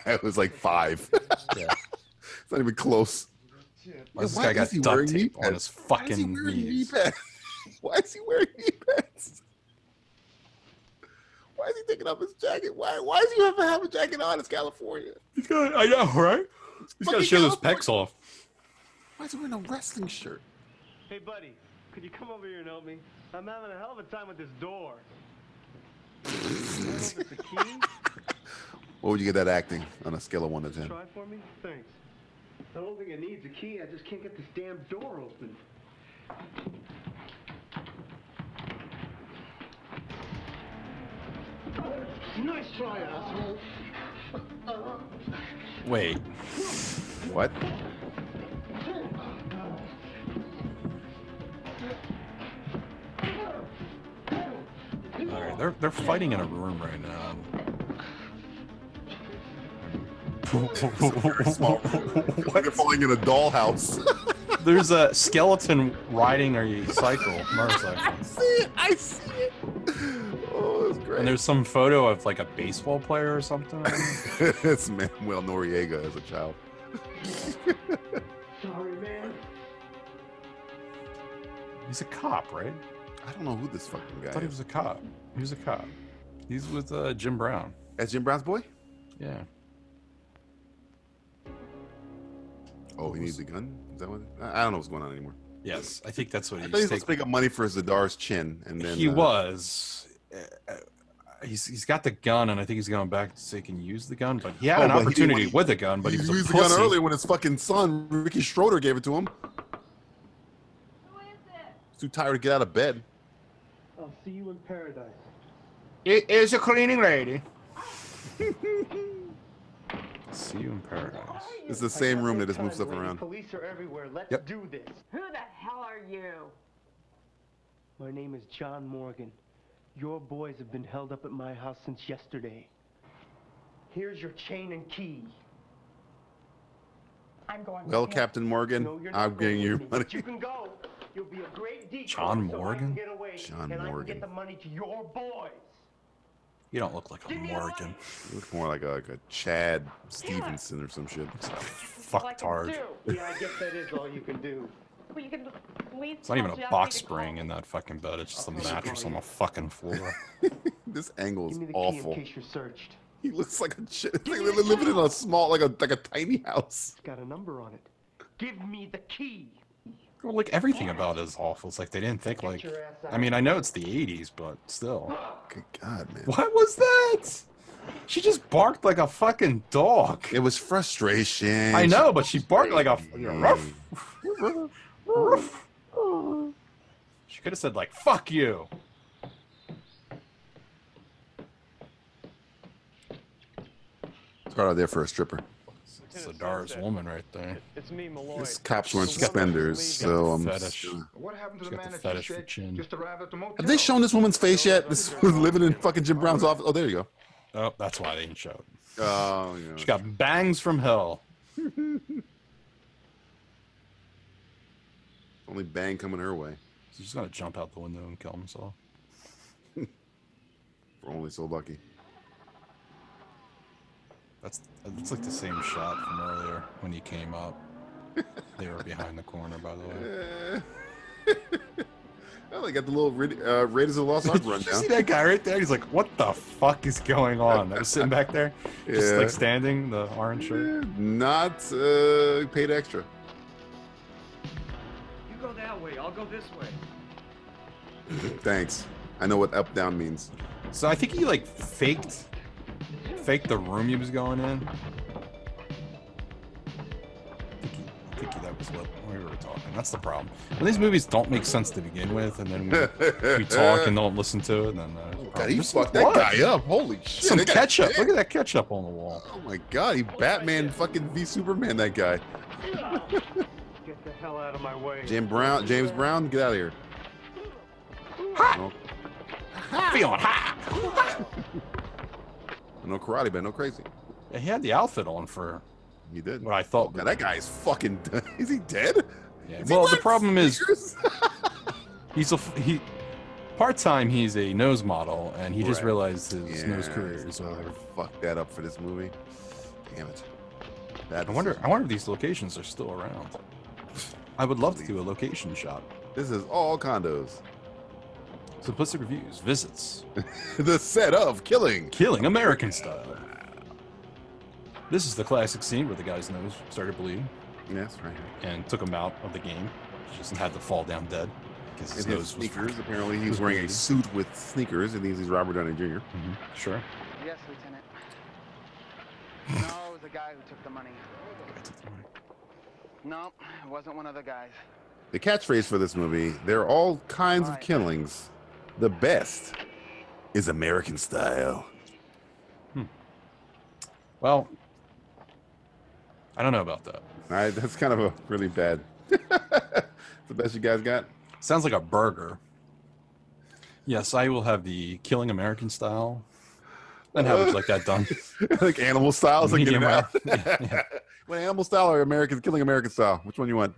it was like five. (laughs) Yeah. It's not even close. Why does this Why guy got is he duct wearing knee tape on pads? his Why is he fucking wearing knee knees? pads? (laughs) Why is he wearing knee pads? Why is he taking off his jacket? Why? Why does he have to have a jacket on? It's California. He's got, I know, right? He's got to Fucking show those California. pecs off. Why is he wearing a wrestling shirt? Hey, buddy, could you come over here and help me? I'm having a hell of a time with this door. I don't know if it's a key. What would you get that acting on a scale of one to ten? Try for me? Thanks. I don't think it needs a key. I just can't get this damn door open. Nice try, asshole. Wait. What? All right, they're they're fighting in a room right now. Small. Like they're falling in a dollhouse. (laughs) There's a skeleton riding a cycle, motorcycle, see it. I see it. Oh, that's great. and there's some photo of like a baseball player or something. (laughs) it's Manuel Noriega as a child. Sorry, man. He's a cop, right? I don't know who this fucking guy I thought he is. was a cop. He was a cop. He's with uh, Jim Brown. That's Jim Brown's boy? Yeah. Oh, he needs a gun? Is that what? I I don't know what's going on anymore. Yes, I think that's what I he's thought he was taking. supposed to pick up money for Z'Dar's chin, and then he uh, was. Uh, uh, he's he's got the gun, and I think he's going back so he can use the gun. But he had Oh, an but he opportunity with the gun, but he, he was a used the gun earlier when his fucking son Ricky Schroder gave it to him. He's too tired to get out of bed. I'll (laughs) see you in paradise. It is a cleaning lady. See you in paradise. It's the same room that just moves stuff around. Police are everywhere. Let's Yep. do this. Who the hell are you? My name is John Morgan. Your boys have been held up at my house since yesterday. Here's your chain and key. I'm going. Well, with him. Captain Morgan, No, I'm going getting with you money. You can go. You'll be a great decoy John Morgan? can get away, John and I Morgan. can get the money to your boys. You don't look like a Morgan. You look more like a, like a Chad Stevenson or some shit. Fucktard. (laughs) Yeah, I guess that is all you can do. Well, you can. It's not even a box spring in that fucking bed. It's just a mattress on the fucking floor. (laughs) This angle is Give me the key awful. in case you're searched. He looks like a shit. Like they're living in a small, like a like a tiny house. It's got a number on it. Give me the key. Well, like everything about it is awful. It's like they didn't think like. I mean, I know it's the '80s, but still. Good God, man. What was that? She just barked like a fucking dog. It was frustration. I know, but she barked like a ruff. ruff. She could have said like "fuck you." Start out there for a stripper. Z'Dar's woman right there. It's me, Malloy. This cop's wearing She's got the- suspenders, she's got the so I'm. fetish. What happened to the man the that fetish for chin. just arrived at the motel? Have they shown this woman's face yet? This was living in fucking Jim Brown's office. Oh, there you go. Oh, that's why they didn't show it. Oh, yeah. She got bangs from hell. (laughs) Only bang coming her way. She's just gonna jump out the window and kill himself. (laughs) We're only so lucky. That's that's like the same shot from earlier when he came up. They were behind the corner, by the way. (laughs) Oh, they got the little Raid- uh, Raiders of the Lost (laughs) Ark Did you see that guy right there? He's like, "What the fuck is going on?" I was sitting back there, just Yeah. like standing, the orange shirt. Not uh, paid extra. You go that way. I'll go this way. (laughs) Thanks. I know what up down means. So I think he like faked, faked the room he was going in. I think, he, I think he- that was what we were talking. That's the problem. When these movies don't make sense to begin with, and then we, we talk and don't listen to it, and then uh, God, he Just fucked that what? guy up. Holy shit. Some ketchup. shit. Look at that ketchup on the wall. Oh my god, he Batman fucking v Superman that guy. Get the hell out of my way. James Brown James Brown, get out of here. No, Feeling hot. (laughs) no karate, man, no crazy. Yeah, he had the outfit on for He did. what I thought. God, that guy is fucking (laughs) is he dead? Yeah. Is Well, the problem is (laughs) he's a he part time. He's a nose model, and he just realized his nose Yeah, career is over. Fuck that up for this movie. Damn it. That I wonder. I wonder if these locations are still around. I would love to do a location shot. This is all condos. Simplistic reviews, visits, (laughs) the set of killing. killing American style. This is the classic scene where the guy's nose started bleeding Yes, right. and took him out of the game. Just had to fall down dead because his his nose was sneakers. Apparently, he's was wearing a suit with sneakers, and he's, he's Robert Downey Jr. Mhm, Sure. Yes, Lieutenant. (laughs) No, it was the guy who took the money. No, it wasn't one of the guys. The catchphrase for this movie: "There are all kinds of killings. The best is American style." Hmm. Well, I don't know about that. All right, that's kind of a really bad. (laughs) the best you guys got? Sounds like a burger. Yes, I will have the killing American style. And how would you like that done? (laughs) like animal style? Like Medium getting out. Yeah, (laughs) yeah. What animal style or American killing American style? Which one you want?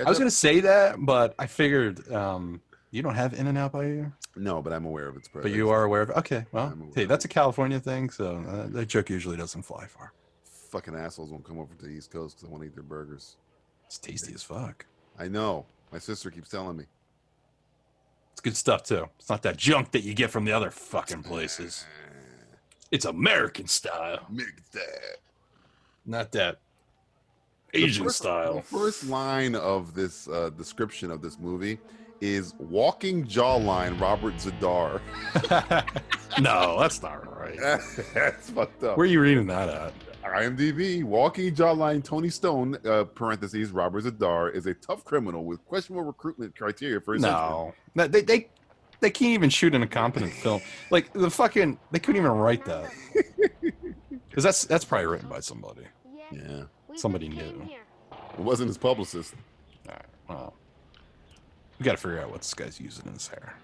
I was gonna say that, but I figured um, you don't have In-N-Out by you, No, but I'm aware of its. but you are aware of. Okay, well, hey, that's a California thing, so uh, that joke usually doesn't fly far. Fucking assholes won't come over to the East Coast because they want to eat their burgers. It's tasty as fuck. I know. My sister keeps telling me. It's good stuff too. It's not that junk that you get from the other fucking places. (laughs) It's American style, Make that. not that The Asian first- style. The first line of this uh, description of this movie is "Walking jawline Robert Z'Dar." (laughs) no, that's not right. (laughs) That's fucked up. Where are you reading that at? IMDb, walking jawline Tony Stone, uh, parentheses, Robert Z'Dar, is a tough criminal with questionable recruitment criteria for his No, No, they they they can't even shoot an incompetent film. Like the fucking they couldn't even write that (laughs) because that's that's probably written by somebody. Yeah, Somebody new. it wasn't his publicist. All right, well, we got to figure out what this guy's using in his hair.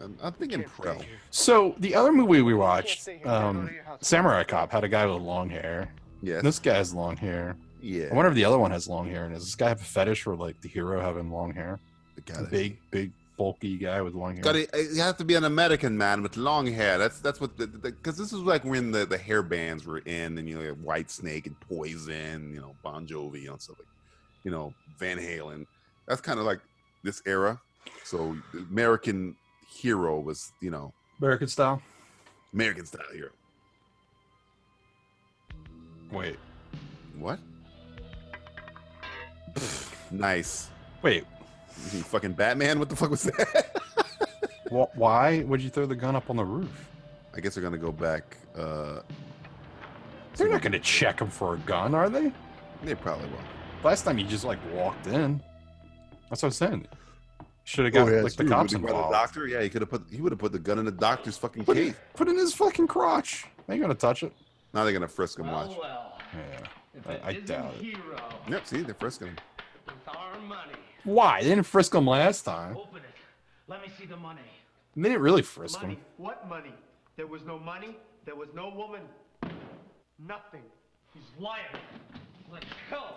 I'm, I'm thinking pro. So the other movie we watched, um, Samurai Cop, had a guy with long hair. Yeah. This guy has long hair. Yeah. I wonder if the other one has long hair. And does this guy have a fetish for like the hero having long hair? The guy that- big, big, bulky guy with long hair. Got to, you have to be an American man with long hair. That's that's what because this is like when the, the hair bands were in, and you know, Whitesnake and Poison, you know, Bon Jovi, you know, stuff like, you know, Van Halen. That's kind of like this era. So the American hero was, you know, American style. American style hero. Wait, What? nice. wait. You fucking Batman? What the fuck was that? (laughs) Wh- Why would you throw the gun up on the roof? I guess they're gonna go back. uh They're not going to check him for a gun, are they? They probably will. Last time he just like walked in. That's what I'm saying. Should have oh, got Oh, yeah, like the true. cops When involved. The doctor, yeah, he could have put he would have put the gun in the doctor's fucking Put case. it, put in his fucking crotch. They ain't gonna touch it. Now they're gonna frisk him. Well, Watch. Oh, well. Yeah, If I, I doubt it. hero Yep. See, they're frisking him. with our money. Why? They didn't frisk him last time. Open it. Let me see the money. They didn't really frisk Money? him. What money? There was no money. There was no woman. Nothing. He's lying. Like hell.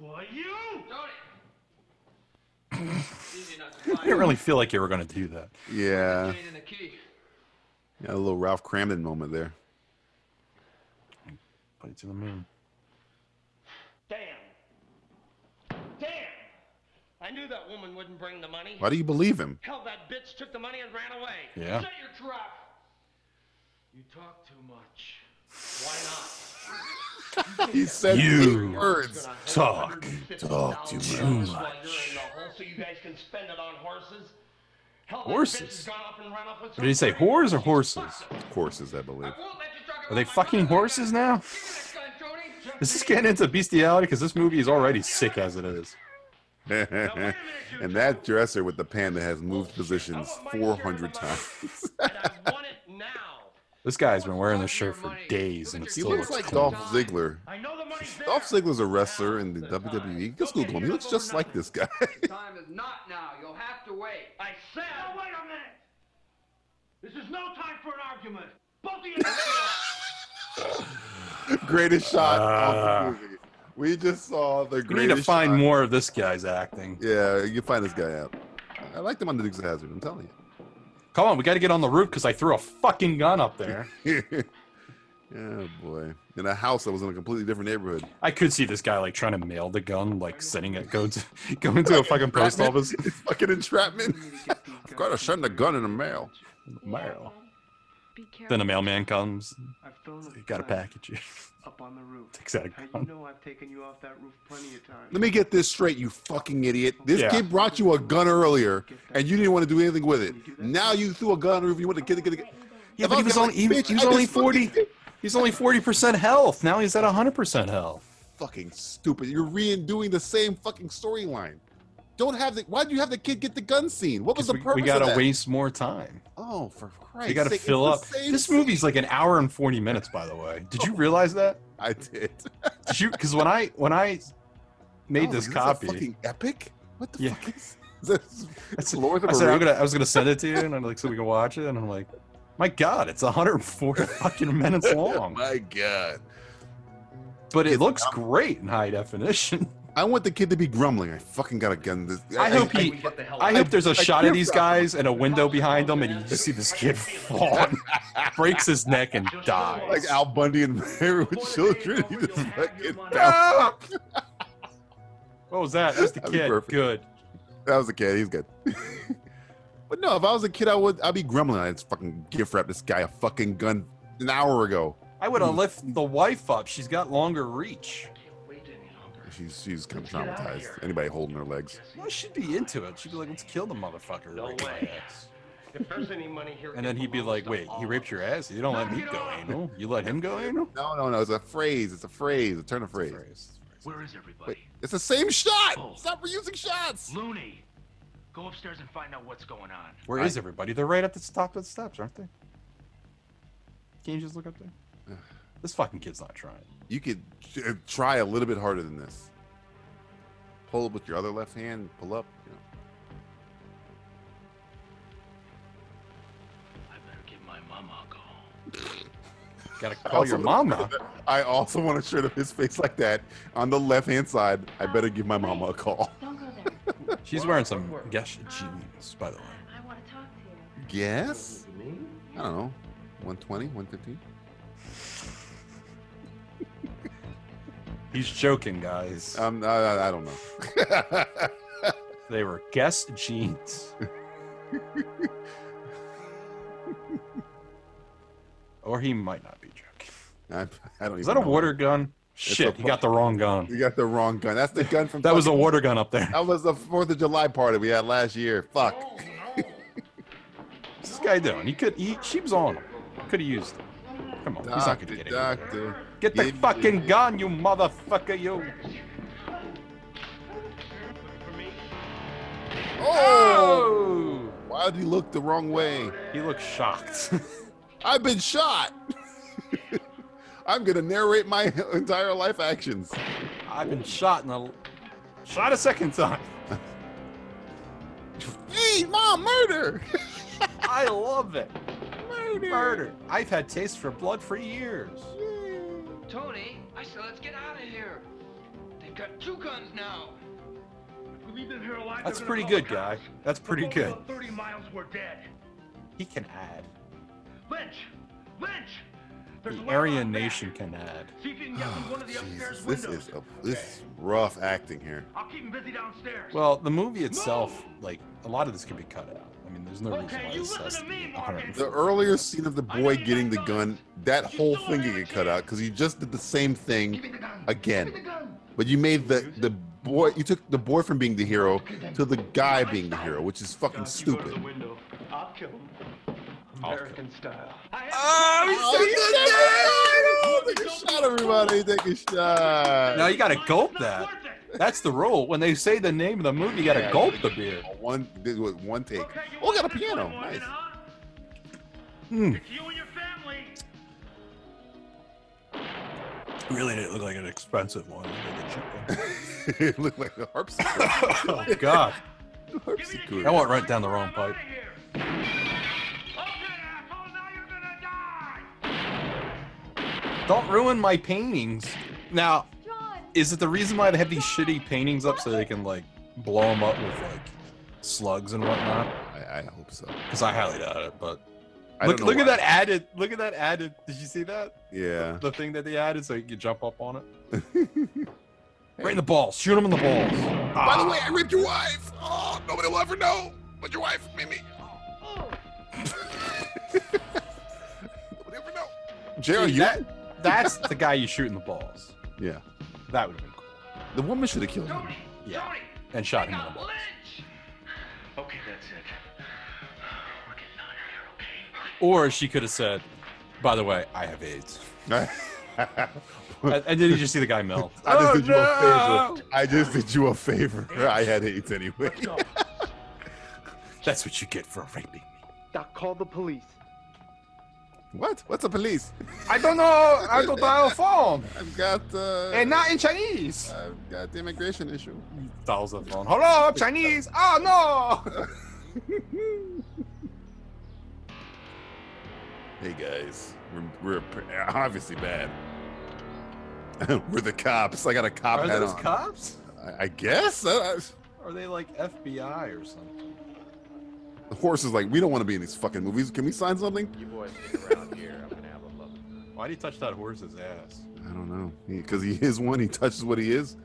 Who are you? Tony. Easy not to I didn't really feel like you were gonna do that. Yeah. Getting in the key. Yeah, a little Ralph Kramden moment there. Put it to the moon. Damn. Damn. I knew that woman wouldn't bring the money. Why do you believe him? Hell, that bitch took the money and ran away. Yeah. Shut your trap. You talk too much. Why not? He said You words. talk. Talk too $150,000 much. While you're in the hole so you guys can spend it on horses. Hell, Horses? has up and run Did he say whores or horses? Horses, I believe. Are they fucking horses now? (laughs) Is this getting into bestiality? Because this movie is already sick as it is. (laughs) and that dresser with the panda has moved positions 400 times. This guy's been wearing this shirt for days, and it He still looks looks like clean. Dolph Ziggler. Dolph Ziggler's a wrestler in the WWE. Just Google him. He looks just like this guy. (laughs) Time is not now. You'll have to wait. I said. Oh, wait a minute. This is no time for an argument. Both of you. (laughs) greatest shot Ah. of the movie. We just saw the We greatest. need to find shot. more of this guy's acting. Yeah, you find this guy out. I liked him on the Dukes of Hazzard. I'm telling Come on, we got to get on the roof because I threw a fucking gun up there. you. (laughs) oh boy, in a house that was in a completely different neighborhood. I could see this guy like trying to mail the gun, like sending it go to (laughs) going to a fucking post office. (laughs) It's fucking entrapment. I've got to send a gun in the mail. Mail. Then a mailman comes. I've thrown You got a package. you. (laughs) up on the roof. Takes out a gun. you know I've taken you off that roof plenty of times. Let me get this straight, you fucking idiot. This Yeah. kid brought you a gun earlier, and you didn't want to do anything with it. Now you threw a gun on the roof. You want to get it, get it. Yeah, but he was gonna, only he, bitch, he was only just fucking forty. He's only forty percent health. Now he's at hundred percent health. Fucking stupid. You're redoing the same fucking storyline. Don't have the. Why did you have the kid get the gun scene? What was the We, purpose? we gotta waste more time. Oh, for Christ's We gotta sake, fill up. This movie's like an hour and forty minutes. By the way, did you oh. realize that? I did. Did you? Because when I when I made Oh, this is copy, fucking epic. What the Yeah. fuck is? is this, (laughs) That's Lord of I said I'm gonna I was gonna send it to you, and I'm like, so we can watch it, and I'm like, my God, it's 140 (laughs) fucking minutes long, My God. but it looks great in high definition. (laughs) I want the kid to be grumbling. I fucking got a gun. This, I hope he. I hope there's a shot of these guys and a window behind them, and you just see this kid fall, breaks his neck, and (laughs) dies. like Al Bundy and Married with Children. He just fucking! (laughs) What was that? That's the That'd be kid. Good. That was the kid. He's good. (laughs) but no, if I was a kid, I would. I'd be grumbling. I'd fucking gift wrap this guy a fucking gun an hour ago. I would have lifted the wife up. She's got longer reach. She's she's kind of traumatized. Anybody holding her legs? Well, she'd be into it. She'd be like, let's kill the motherfucker. No Break my way. If there's any money here, And then he'd be like, wait, he raped your ass? You don't let me go anal? You let him go anal? No, no, no. It's a phrase. It's a phrase. A turn of phrase. Where is everybody? Wait, it's the same shot. Oh. Stop reusing shots. Looney, go upstairs and find out what's going on. Where is everybody? They're right at the top of the steps, aren't they? Can you just look up there? This fucking kid's not trying. You could uh, try a little bit harder than this. Pull up with your other left hand. Pull up. You know. I better give my mama a call. (laughs) Gotta I call also your want a mama. shirt (laughs) I also want a shirt of his face like that on the left hand side. I better give my mama a call. Don't go there. (laughs) She's wearing some Guess jeans, by the way. I want to talk to you. Guess? I don't know. 120, 115? He's joking, guys. Um, I, I- I don't know. (laughs) They were Guess jeans. or he might not be joking. I, I don't Is even that a know. water gun? It's Shit, a you got the wrong gun. You got the wrong gun. That's the gun from. That was a water gun up there. That was the Fourth of July party we had last year. Fuck. What's this guy doing? He could. He, she was on him. Could have used it. Come on, he's not gonna get it. doctor. Get the Get- fucking gun, you motherfucker, you. Oh! oh! Why did he look the wrong way? He looks shocked. (laughs) I've been shot. (laughs) I'm gonna narrate my (laughs) entire life actions. I've been shot in a shot a second time. Hey, mom, murder! I love it. Murder. Murder. I've had taste for blood for years. Tony, I said let's get out of here. They've got two guns now. If we leave them here alive, That's pretty good, guy. That's pretty Before good. 30 miles, we're dead. He can add. Lynch! Lynch! There's a The Aryan out back. Nation can add. See if you can get through one of the upstairs This windows. is a, this is rough acting here. I'll keep him busy downstairs. Well, the movie itself, like a lot of this can be cut out. I mean, there's no reason why you this has to to me, be Morgan. The earlier scene of the boy getting the gun, that whole thing can get cut out because you just did the same thing again. But you made the the boy, you took the boy from being the hero to the guy being the hero, which is fucking Don't you go to stupid. I'll kill him. American style. Oh, oh take a shot, everybody. Take a shot. Now you gotta gulp that. That's the rule. When they say the name of the movie, you gotta gulp the beer. One, did with one take. Oh, got a piano. Nice. Hmm. It's you and your family. Really didn't look like an expensive one. it looked like a (laughs) harpsichord. (laughs) oh God. (laughs) harpsichord. That went right down the wrong pipe. Don't ruin my paintings. Now, is it the reason why they have these shitty paintings up so they can like blow them up with like slugs and whatnot? I, I hope so. Because I highly doubt it. But I look, don't look at that added. Look at that added. Did you see that? Yeah. The thing that they added so you can jump up on it. (laughs) right in the balls. Shoot him in the balls. By the way, I raped your wife. Oh, nobody will ever know. But your wife Mimi. me. (laughs) nobody ever know. Jerry, you? that, (laughs) that's the guy you shoot in the balls. Yeah. That would have been cool. The woman should have killed him. Yeah. And shot him in the balls. Okay, that's it. Or she could have said, "By the way, I have AIDS." and, (laughs) and then you just see the guy melt. I just Oh, did you oh, no! a favor. I just did you a favor. I had AIDS anyway. (laughs) That's what you get for raping me. Doc, call the police. What? What's a police? I don't know how to dial phone. (laughs) I've got. Uh, And not in Chinese. I've got the immigration issue. Dials the phone. Hello, Chinese. Oh no. (laughs) Hey guys, we're, we're obviously bad. (laughs) we're the cops. I got a cop Are hat those on. cops? I, I guess. Uh, Are they like FBI or something? The horse is like, we don't want to be in these fucking movies. Can we sign something? You boys stick around here. I'm gonna have a look. Why'd he touch that horse's ass? I don't know. Because he, is one. He touches what he is.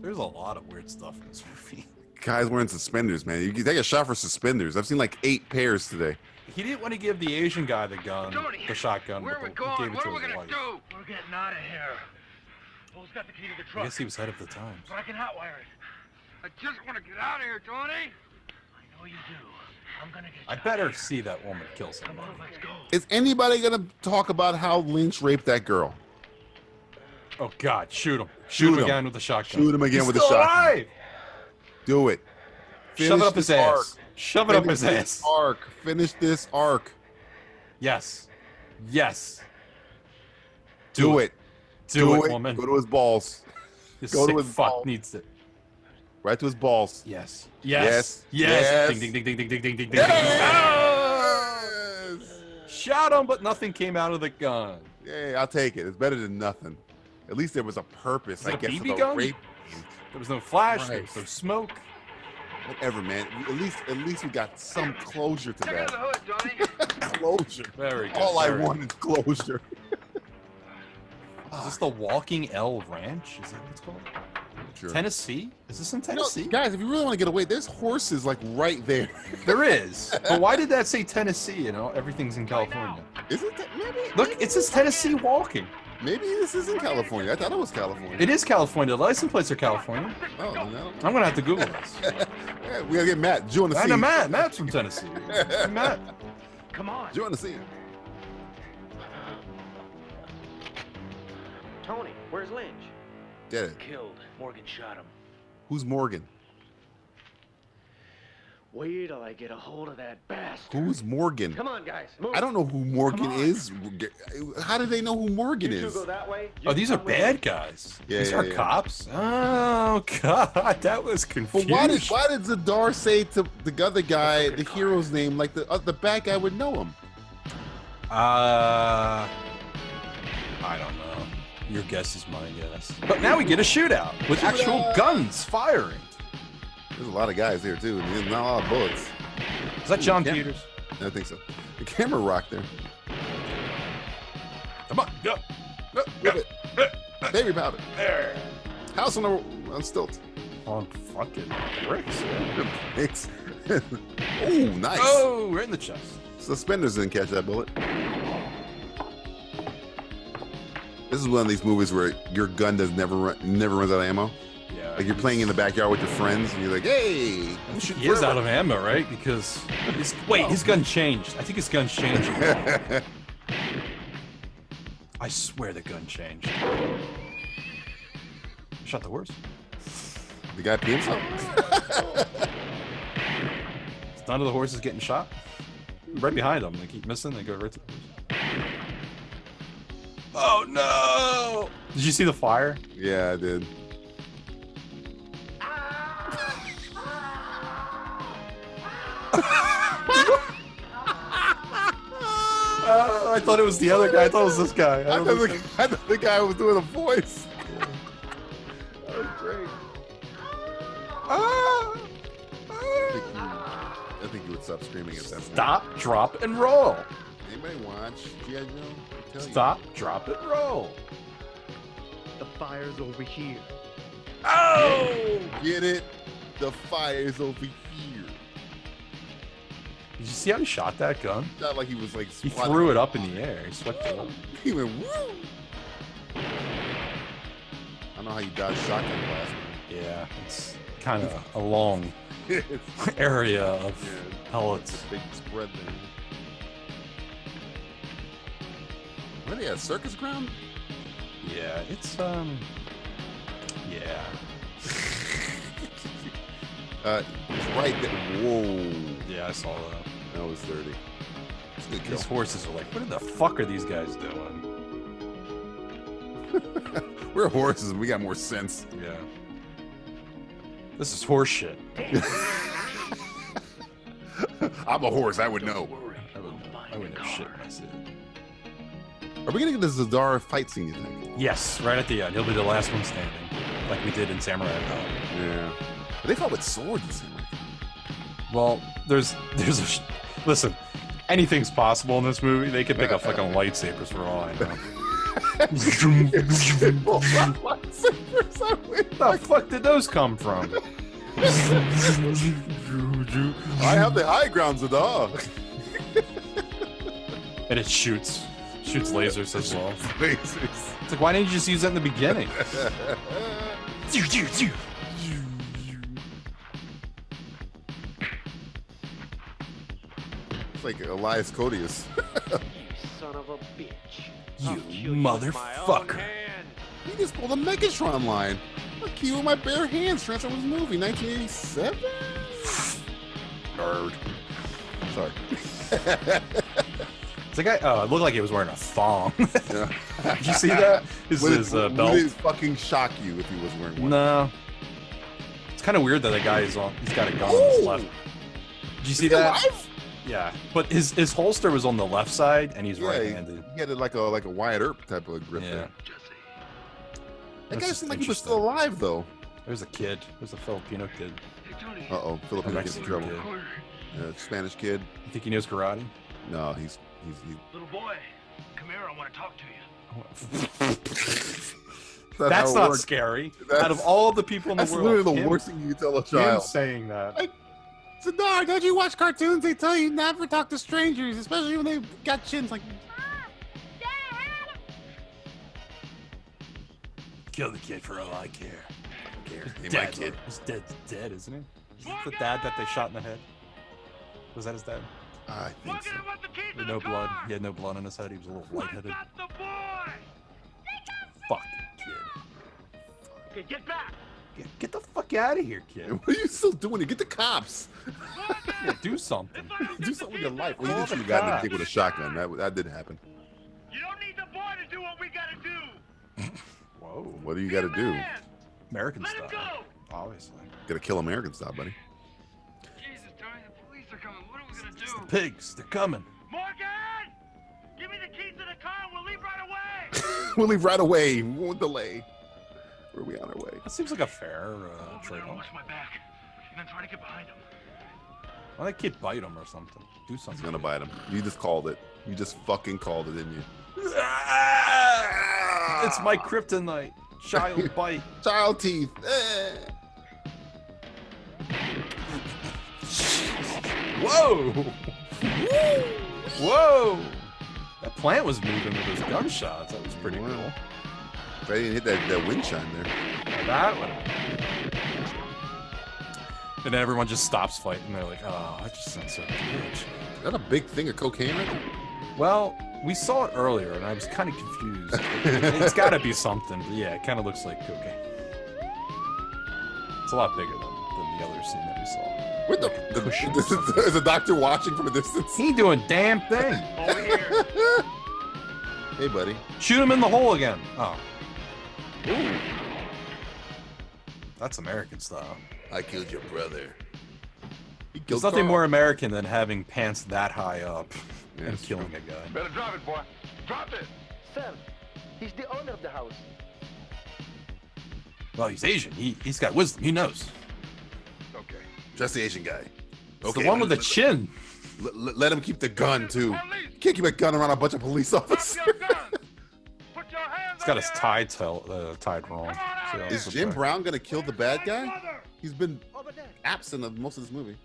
There's a lot of weird stuff in this movie. (laughs) Guy's wearing suspenders, man. You can take a shot for suspenders. I've seen like eight pairs today. He didn't want to give the Asian guy the gun, the shotgun. where but we he going? What are we gonna wife. do? We're getting out of here. Who's got the key to the truck. I truck? guess he was head of the times. So I can hotwire it. I just want to get out of here, Tony. I know you do. I'm gonna get I better see that woman kill somebody. Is anybody gonna talk about how Lynch raped that girl? Oh God, shoot him! Shoot, Shoot him him. again with the shotgun. Shoot him again He's with the still shotgun. alive! Do it. Shove it up his this ass. arc. Shove it up his this ass. Arc. Finish this arc. Yes. Yes. Do, it. Do it, woman. Go to his balls. This Go to sick his fuck balls. needs it. Right to his balls. Yes. Yes. Yes. Yes. Yes. Ding ding ding ding ding ding ding ding ding. Yes. Shot him, but nothing came out of the gun. Yeah, I'll take it. It's better than nothing. At least there was a purpose, Is I guess, to BB the gun? rape. There was no flash. There was no smoke. Whatever, man. At least, at least we got some closure to Check out that. the hood, Johnny. (laughs) Closure. Very good. All I very want is closure. (laughs) Is this the Walking L Ranch? Is that what it's called? Sure. Tennessee? Is this in You know, Tennessee? guys, if you really want to get away, there's horses like right there. (laughs) There is. But why did that say Tennessee? You know, everything's in California. Is it? Maybe. Look, it says Tennessee Walking. Maybe this is in California. I thought it was California. It is California. The license plates are California. Oh no. I'm gonna have to Google this. (laughs) Yeah, we gotta get Matt. Join the I scene. know Matt. Matt's from Tennessee. (laughs) Matt. Come on. Join the scene. Tony, where's Lynch? Dead. Killed. Morgan shot him. Who's Morgan? Wait till I get a hold of that bastard. Who's Morgan? Come on, guys. Move. I don't know who Morgan is. How do they know who Morgan You two is? go that way. Oh, these are bad me. guys. Yeah, these yeah, are yeah. cops. Oh (laughs) God, that was But confusing. why did why did Z'Dar say to the other guy the hero's name like the uh, the bad guy would know him? Uh, I don't know. Your guess is my guess. But now we get a shootout with actual guns firing. There's a lot of guys here too. there's not a lot of bullets. Is that John Ooh, Peters? I think so. The camera rock there. Come on, go. Oh, whip it. Baby powder. There. House on the on stilts. On fucking bricks. (laughs) (laughs) Ooh, nice. Oh, right in the chest. Suspenders didn't catch that bullet. This is one of these movies where your gun does never run, never runs out of ammo. Yeah. Like you're playing in the backyard with your friends, and you're like, "Hey, I'm shooting He is out of ammo, right? Because his, wait, his gun changed. I think his gun's changing. (laughs) I swear the gun changed. Shot the horse. the guy peed himself. (laughs) None of the horses getting shot. Right behind them. They keep missing. They go right to the horse. Oh no! Did you see the fire? yeah, I did. Uh, (laughs) I thought it was the other guy. I thought it was this guy. I I thought, the, I thought the guy was doing a voice. (laughs) that was great. Ah! I think, you, I think you would stop screaming at that point. Stop, drop, and roll. Anybody watch G.I. Joe? I tell you. Stop, drop, and roll. The fire's over here. Oh! Get it? The fire's over here. Did you see how he shot that gun? Not like he was like. He threw it up in the air. He swept it up. (laughs) He went woo. I don't know how you dodge shotgun blast. Yeah, it's kind of (laughs) a long (laughs) area of Yeah. pellets. Big spread there. What are they at circus ground? Yeah, it's um, yeah. (laughs) Uh, it's right there. Whoa, Yeah, I saw that. that was dirty. It's a good kill. These horses are like, what in the fuck are these guys doing? (laughs) We're horses. and We got more sense. Yeah. This is horse shit. (laughs) I'm a horse. I would know. I would, I would know shit when I see it. Are we gonna get the Z'Dar fight scene? You think? Yes, right at the end. He'll be the last one standing, like we did in Samurai Cop. Yeah. But they fought with swords and stuff. Well, there's there's a sh- listen. Anything's possible in this movie. They could pick up fucking lightsabers for all I know. (laughs) the fuck did those come from? I have the high grounds ground, Z'Dar. And it shoots, shoots lasers as well. (laughs) Lasers. It's like, why didn't you just use that in the beginning? (laughs) It's like Elias Koteas. You (laughs) son of a bitch. You motherfucker. He just pulled a Megatron line. I'll kill you with my bare hands. Transformers movie, 1987. Nerd. Sorry. Like I, oh, it looked like he was wearing a thong. (laughs) Yeah. Did you see that? (laughs) His, would, his it, uh, would it fucking shock you if he was wearing one? No. It's kind of weird that the guy is on. He's got a gun on his Ooh. left. Did you see that? alive? Yeah, but his his holster was on the left side, and he's Yeah, right-handed. He had it like a like a Wyatt Earp type of grip Yeah. there. That That's guy seemed like he was still alive though. There's a kid. There's a Filipino kid. Uh oh, Filipino gets in trouble. kid. Uh, Spanish kid. You think he knows karate? No, he's he's. he's Little boy, come here. I want to talk to you. (laughs) That's That's not works. scary. That's- Out of all the people in the That's world, literally the him- worst thing you can tell a child. him child. saying that. So, Z'Dar, don't you watch cartoons? They tell you never talk to strangers, especially when they've got chins like. Kill the kid for all I care. Hey, His my dad's kid. His dad's dead, isn't he? Is the dad that they shot in the head? Was that his dad? I think so. With no blood. He had no blood on his head. He was a little lightheaded. Fuck, kid. Okay, get back. Get, get the fuck out of here, kid. (laughs) What are you still doing? Get the cops. Yeah, do something. Do something with your life. Well, Call you the should have gotten a cops. kid with a shotgun. That that didn't happen. You don't need the boy to do what we gotta do. Whoa. What do you got to do? American Let him style. go. Obviously. Got to kill American style, buddy. Jesus, Tony, the police are coming. What are we gonna do? Pigs, they're coming. Morgan, give me the keys to the car. and We'll leave right away. (laughs) we'll leave right away. We won't delay. We're we on our way. That seems like a fair uh, trade off. Watch my back, and then try to get behind him. Why that kid bite him or something? Do something. He's something. gonna bite him. You just called it. You just fucking called it, didn't you? (laughs) It's my kryptonite. Child (laughs) bite. Child teeth. Whoa! Whoa! That plant was moving with those gunshots. That was pretty cool. If They didn't hit that, that wind chime there. Now that one. And then everyone just stops fighting. They're like, oh, that just sounds so good. Is that a big thing of cocaine right there? Well, we saw it earlier, and I was kind of confused. it's got to be something, but yeah, it kind of looks like cocaine. It's a lot bigger than, than the other scene that we saw. What the? the (laughs) is the doctor watching from a distance? He doing damn thing. (laughs) Over here. (laughs) Hey, buddy. Shoot him in the hole again. Oh. Ooh. That's American style. I killed your brother. He There's killed nothing Carl. more American than having pants that high up and Yes. killing a guy. Better drop it, boy. Drop it. Sir, he's the owner of the house. Well, he's Asian. He, he's got wisdom. He knows. Okay. Just the Asian guy. Okay, the one with the let- chin. Let, let- let him keep the gun too. You can't keep a gun around a bunch of police officers. He's got his tie tell, uh, tied wrong. See how Is it's Jim okay. Brown gonna kill the bad guy? He's been absent of most of this movie.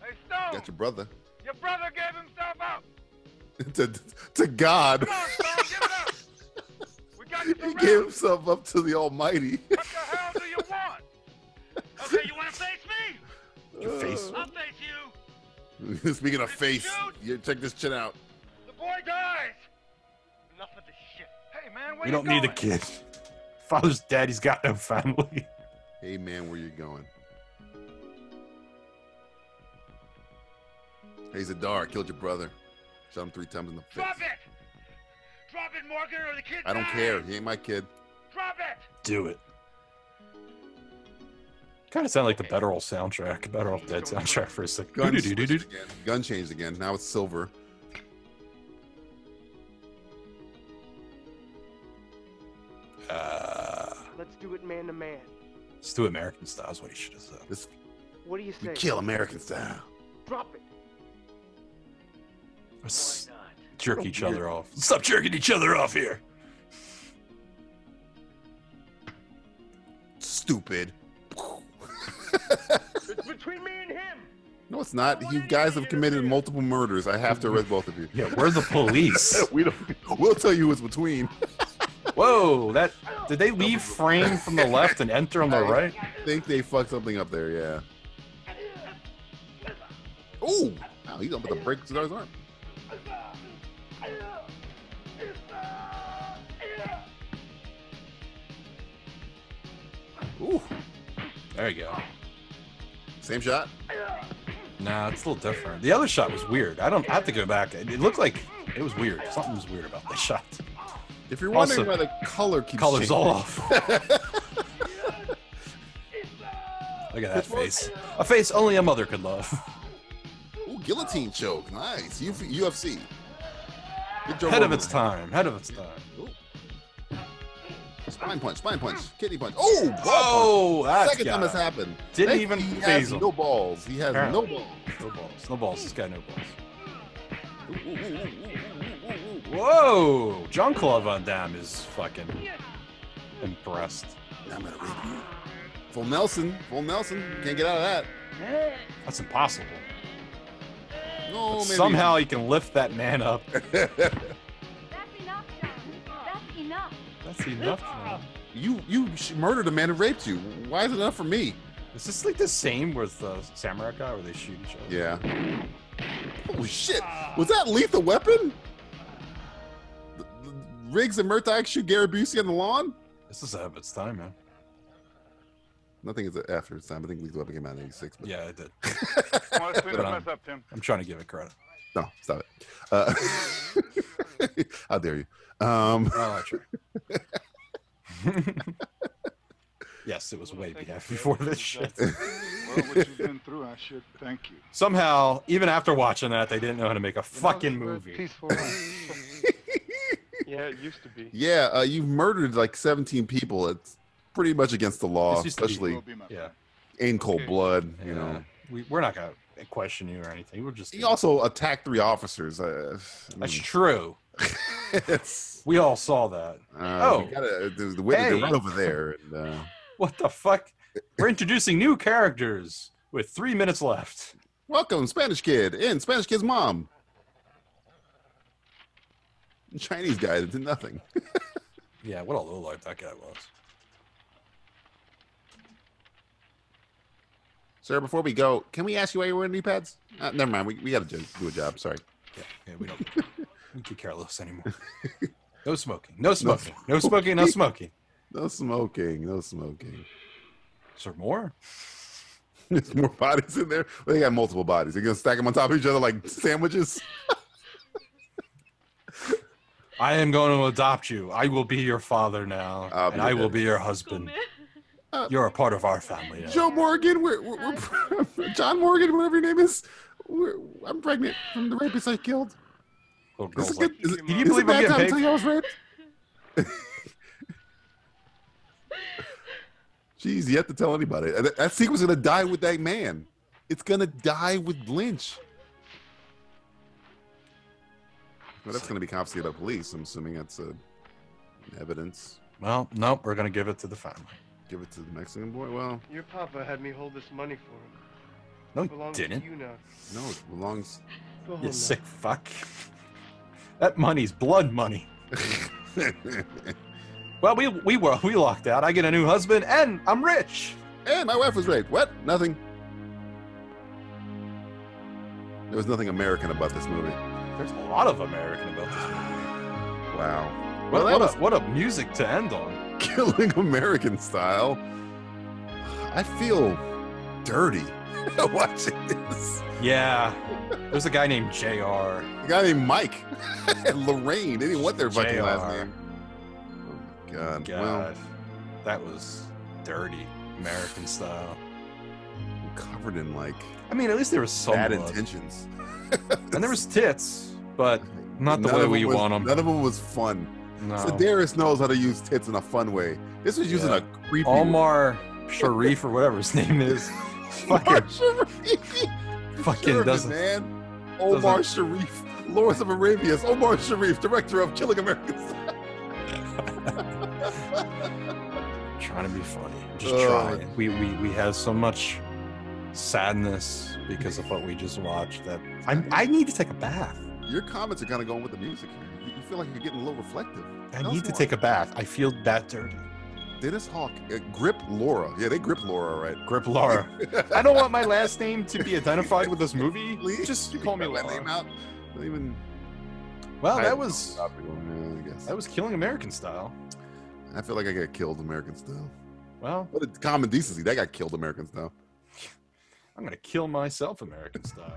Hey, Stone. Got your brother Your brother gave himself up. (laughs) to to God. Come on, Stone, give it up. (laughs) We got he gave himself up to the Almighty. What the hell do you want? Okay, you want to face me? Your face. I'll face you. (laughs) Speaking of face, you check this chin out. The boy dies. Enough of this shit. Hey, man, where We you don't need a kid. (laughs) Father's dead. He's got no family. Hey man, where you going? Hey Z'Dar, killed your brother. Shot him three times in the face. Drop it. Drop it, Morgan, or the kid I don't dies. care. He ain't my kid. Drop it. Do it. Kind of sound like the Better Old soundtrack, Better Off Dead soundtrack for a second. Gun again. Gun changed again. Now it's silver. Uh, Let's do it man to man. let's do American style. Is what he should have said. This, What do you we say? kill American style. Drop it. Let's jerk each other off. Stop jerking each other off here. Stupid. It's between me and him. No, it's not. You guys have committed multiple murders. I have to arrest both of you. Yeah, we're the police. (laughs) we don't. We'll tell you what's between. Whoa, that did they leave frame from the left and enter on the right? I think they fucked something up there. Yeah. Oh, wow, he's about to break Z'Dar's arm. Ooh, There you go. Same shot. Nah, it's a little different. The other shot was weird. I don't I have to go back. It looked like it was weird. Something was weird about the shot. If you're wondering Also, why the color keeps color's changing. off. (laughs) Look at that face. A face only a mother could love. guillotine choke. Nice. Uf- UFC. Head of its time. Head of its time. Spine punch, spine punch, kidney punch. Oh, Whoa, punch. Second time got it's happened. Didn't Thank- even he has him. no balls. He has Apparently. no balls. No balls. No balls. This guy no balls. Whoa! Jean-Claude Van Damme is fucking impressed. I'm gonna rape you. Full Nelson. Full Nelson. Can't get out of that. That's impossible. No, somehow he can lift that man up. (laughs) That's enough. John. You you murdered a man who raped you. Why is it enough for me? Is this like the same with the Samurai guy where they shoot each other? Yeah. Holy shit! Was that lethal weapon? The- the Riggs and Murtaugh shoot Gary Busey on the lawn? This is ahead of its time, man. Nothing is after its time. I think Lethal Weapon came out in '86. But... Yeah, it did. (laughs) Come on, But, um, up, Tim. I'm trying to give it credit. No, stop it. Uh, (laughs) how dare you? Um, Oh, true. (laughs) yes, it was way back before this shit. Well, what you've (laughs) been through, I should thank you. Somehow, even after watching that, they didn't know how to make a fucking movie. Peaceful. (laughs) yeah, it used to be. yeah, uh, you've murdered like 17 people. It's pretty much against the law, This used to be- especially Yeah. in cold blood. You Yeah. know. We, we're not gonna question you or anything. We're just. He also attacked three officers. Uh, I That's true. It's, (laughs) We all saw that. uh, oh, we gotta, the, the witness, Hey. they run over there. And, uh, (laughs) what the fuck? We're introducing new characters with three minutes left. welcome, Spanish kid, and Spanish kid's mom. Chinese guy that did nothing. (laughs) Yeah, what a low life that guy was. Sir, before we go, can we ask you why you're wearing knee pads? Uh, never mind. We, we got to do a job. Sorry. Yeah, yeah we don't. We could care less anymore. (laughs) No smoking. No smoking. No smoking. No smoking. No smoking. No smoking. Is there more? (laughs) There's more bodies in there. Well, they got multiple bodies. They're gonna stack them on top of each other like sandwiches. (laughs) I am going to adopt you. I will be your father now, I'll be and I your will be your husband. You're a part of our family now. Joe Morgan, we're, we're, we're John Morgan, whatever your name is. We're, I'm pregnant from the rapist I killed. Little Is girl's it like, good? Is Can you believe I'm bad getting time to paid? tell you I was raped? Jeez, you have to tell anybody. That, that sequel's gonna die with that man. It's gonna die with Lynch. Well, that's gonna be confiscated by police. I'm assuming that's uh, evidence. Well, nope. We're gonna give it to the family. Give it to the Mexican boy. Well, Your papa had me hold this money for him. No, It he belongs didn't. To you now. no, it belongs. You now. sick fuck. That money's blood money. (laughs) Well, we we were we locked out. I get a new husband, and I'm rich. And my wife was raped. What? Nothing. There was nothing American about this movie. There's a lot of American about this movie. (sighs) Wow. Well, what, a, what a music to end on. (laughs) killing American style. I feel dirty (laughs) watching this. Yeah, there's a guy named Jr. A guy named Mike and (laughs) Lorraine. They didn't want their fucking last name. Oh my god. God, that was dirty American style. Covered in like I mean, at least there was some bad blood. intentions. (laughs) and there was tits, but not the None way we was, want them. None of them was fun. No. Sidaris knows how to use tits in a fun way. This was using Yeah. a creepy. way. Omar Sharif or whatever his name is. Fucking fucking (laughs) doesn't. man. Omar doesn't- Sharif, Lawrence of Arabia. Omar Sharif, director of Killing Americans. (laughs) trying to be funny. Just Oh. trying. We, we we have so much sadness because of what we just watched that I I need to take a bath. Your comments are kind of going with the music here. You, you feel like you're getting a little reflective. I need to take a bath. I feel that dirty. Dennis Hawk, uh, grip Laura. Yeah, they grip Laura, right? Grip Laura. I don't want my last name to be identified with this movie. (laughs) Please, Just (laughs) call me let Laura. name out. Don't even. Well, I that don't was know. Yeah, I guess. that was killing American style. I feel like I got killed American style. Well, But it's common decency. That got killed American style. I'm gonna kill myself American style.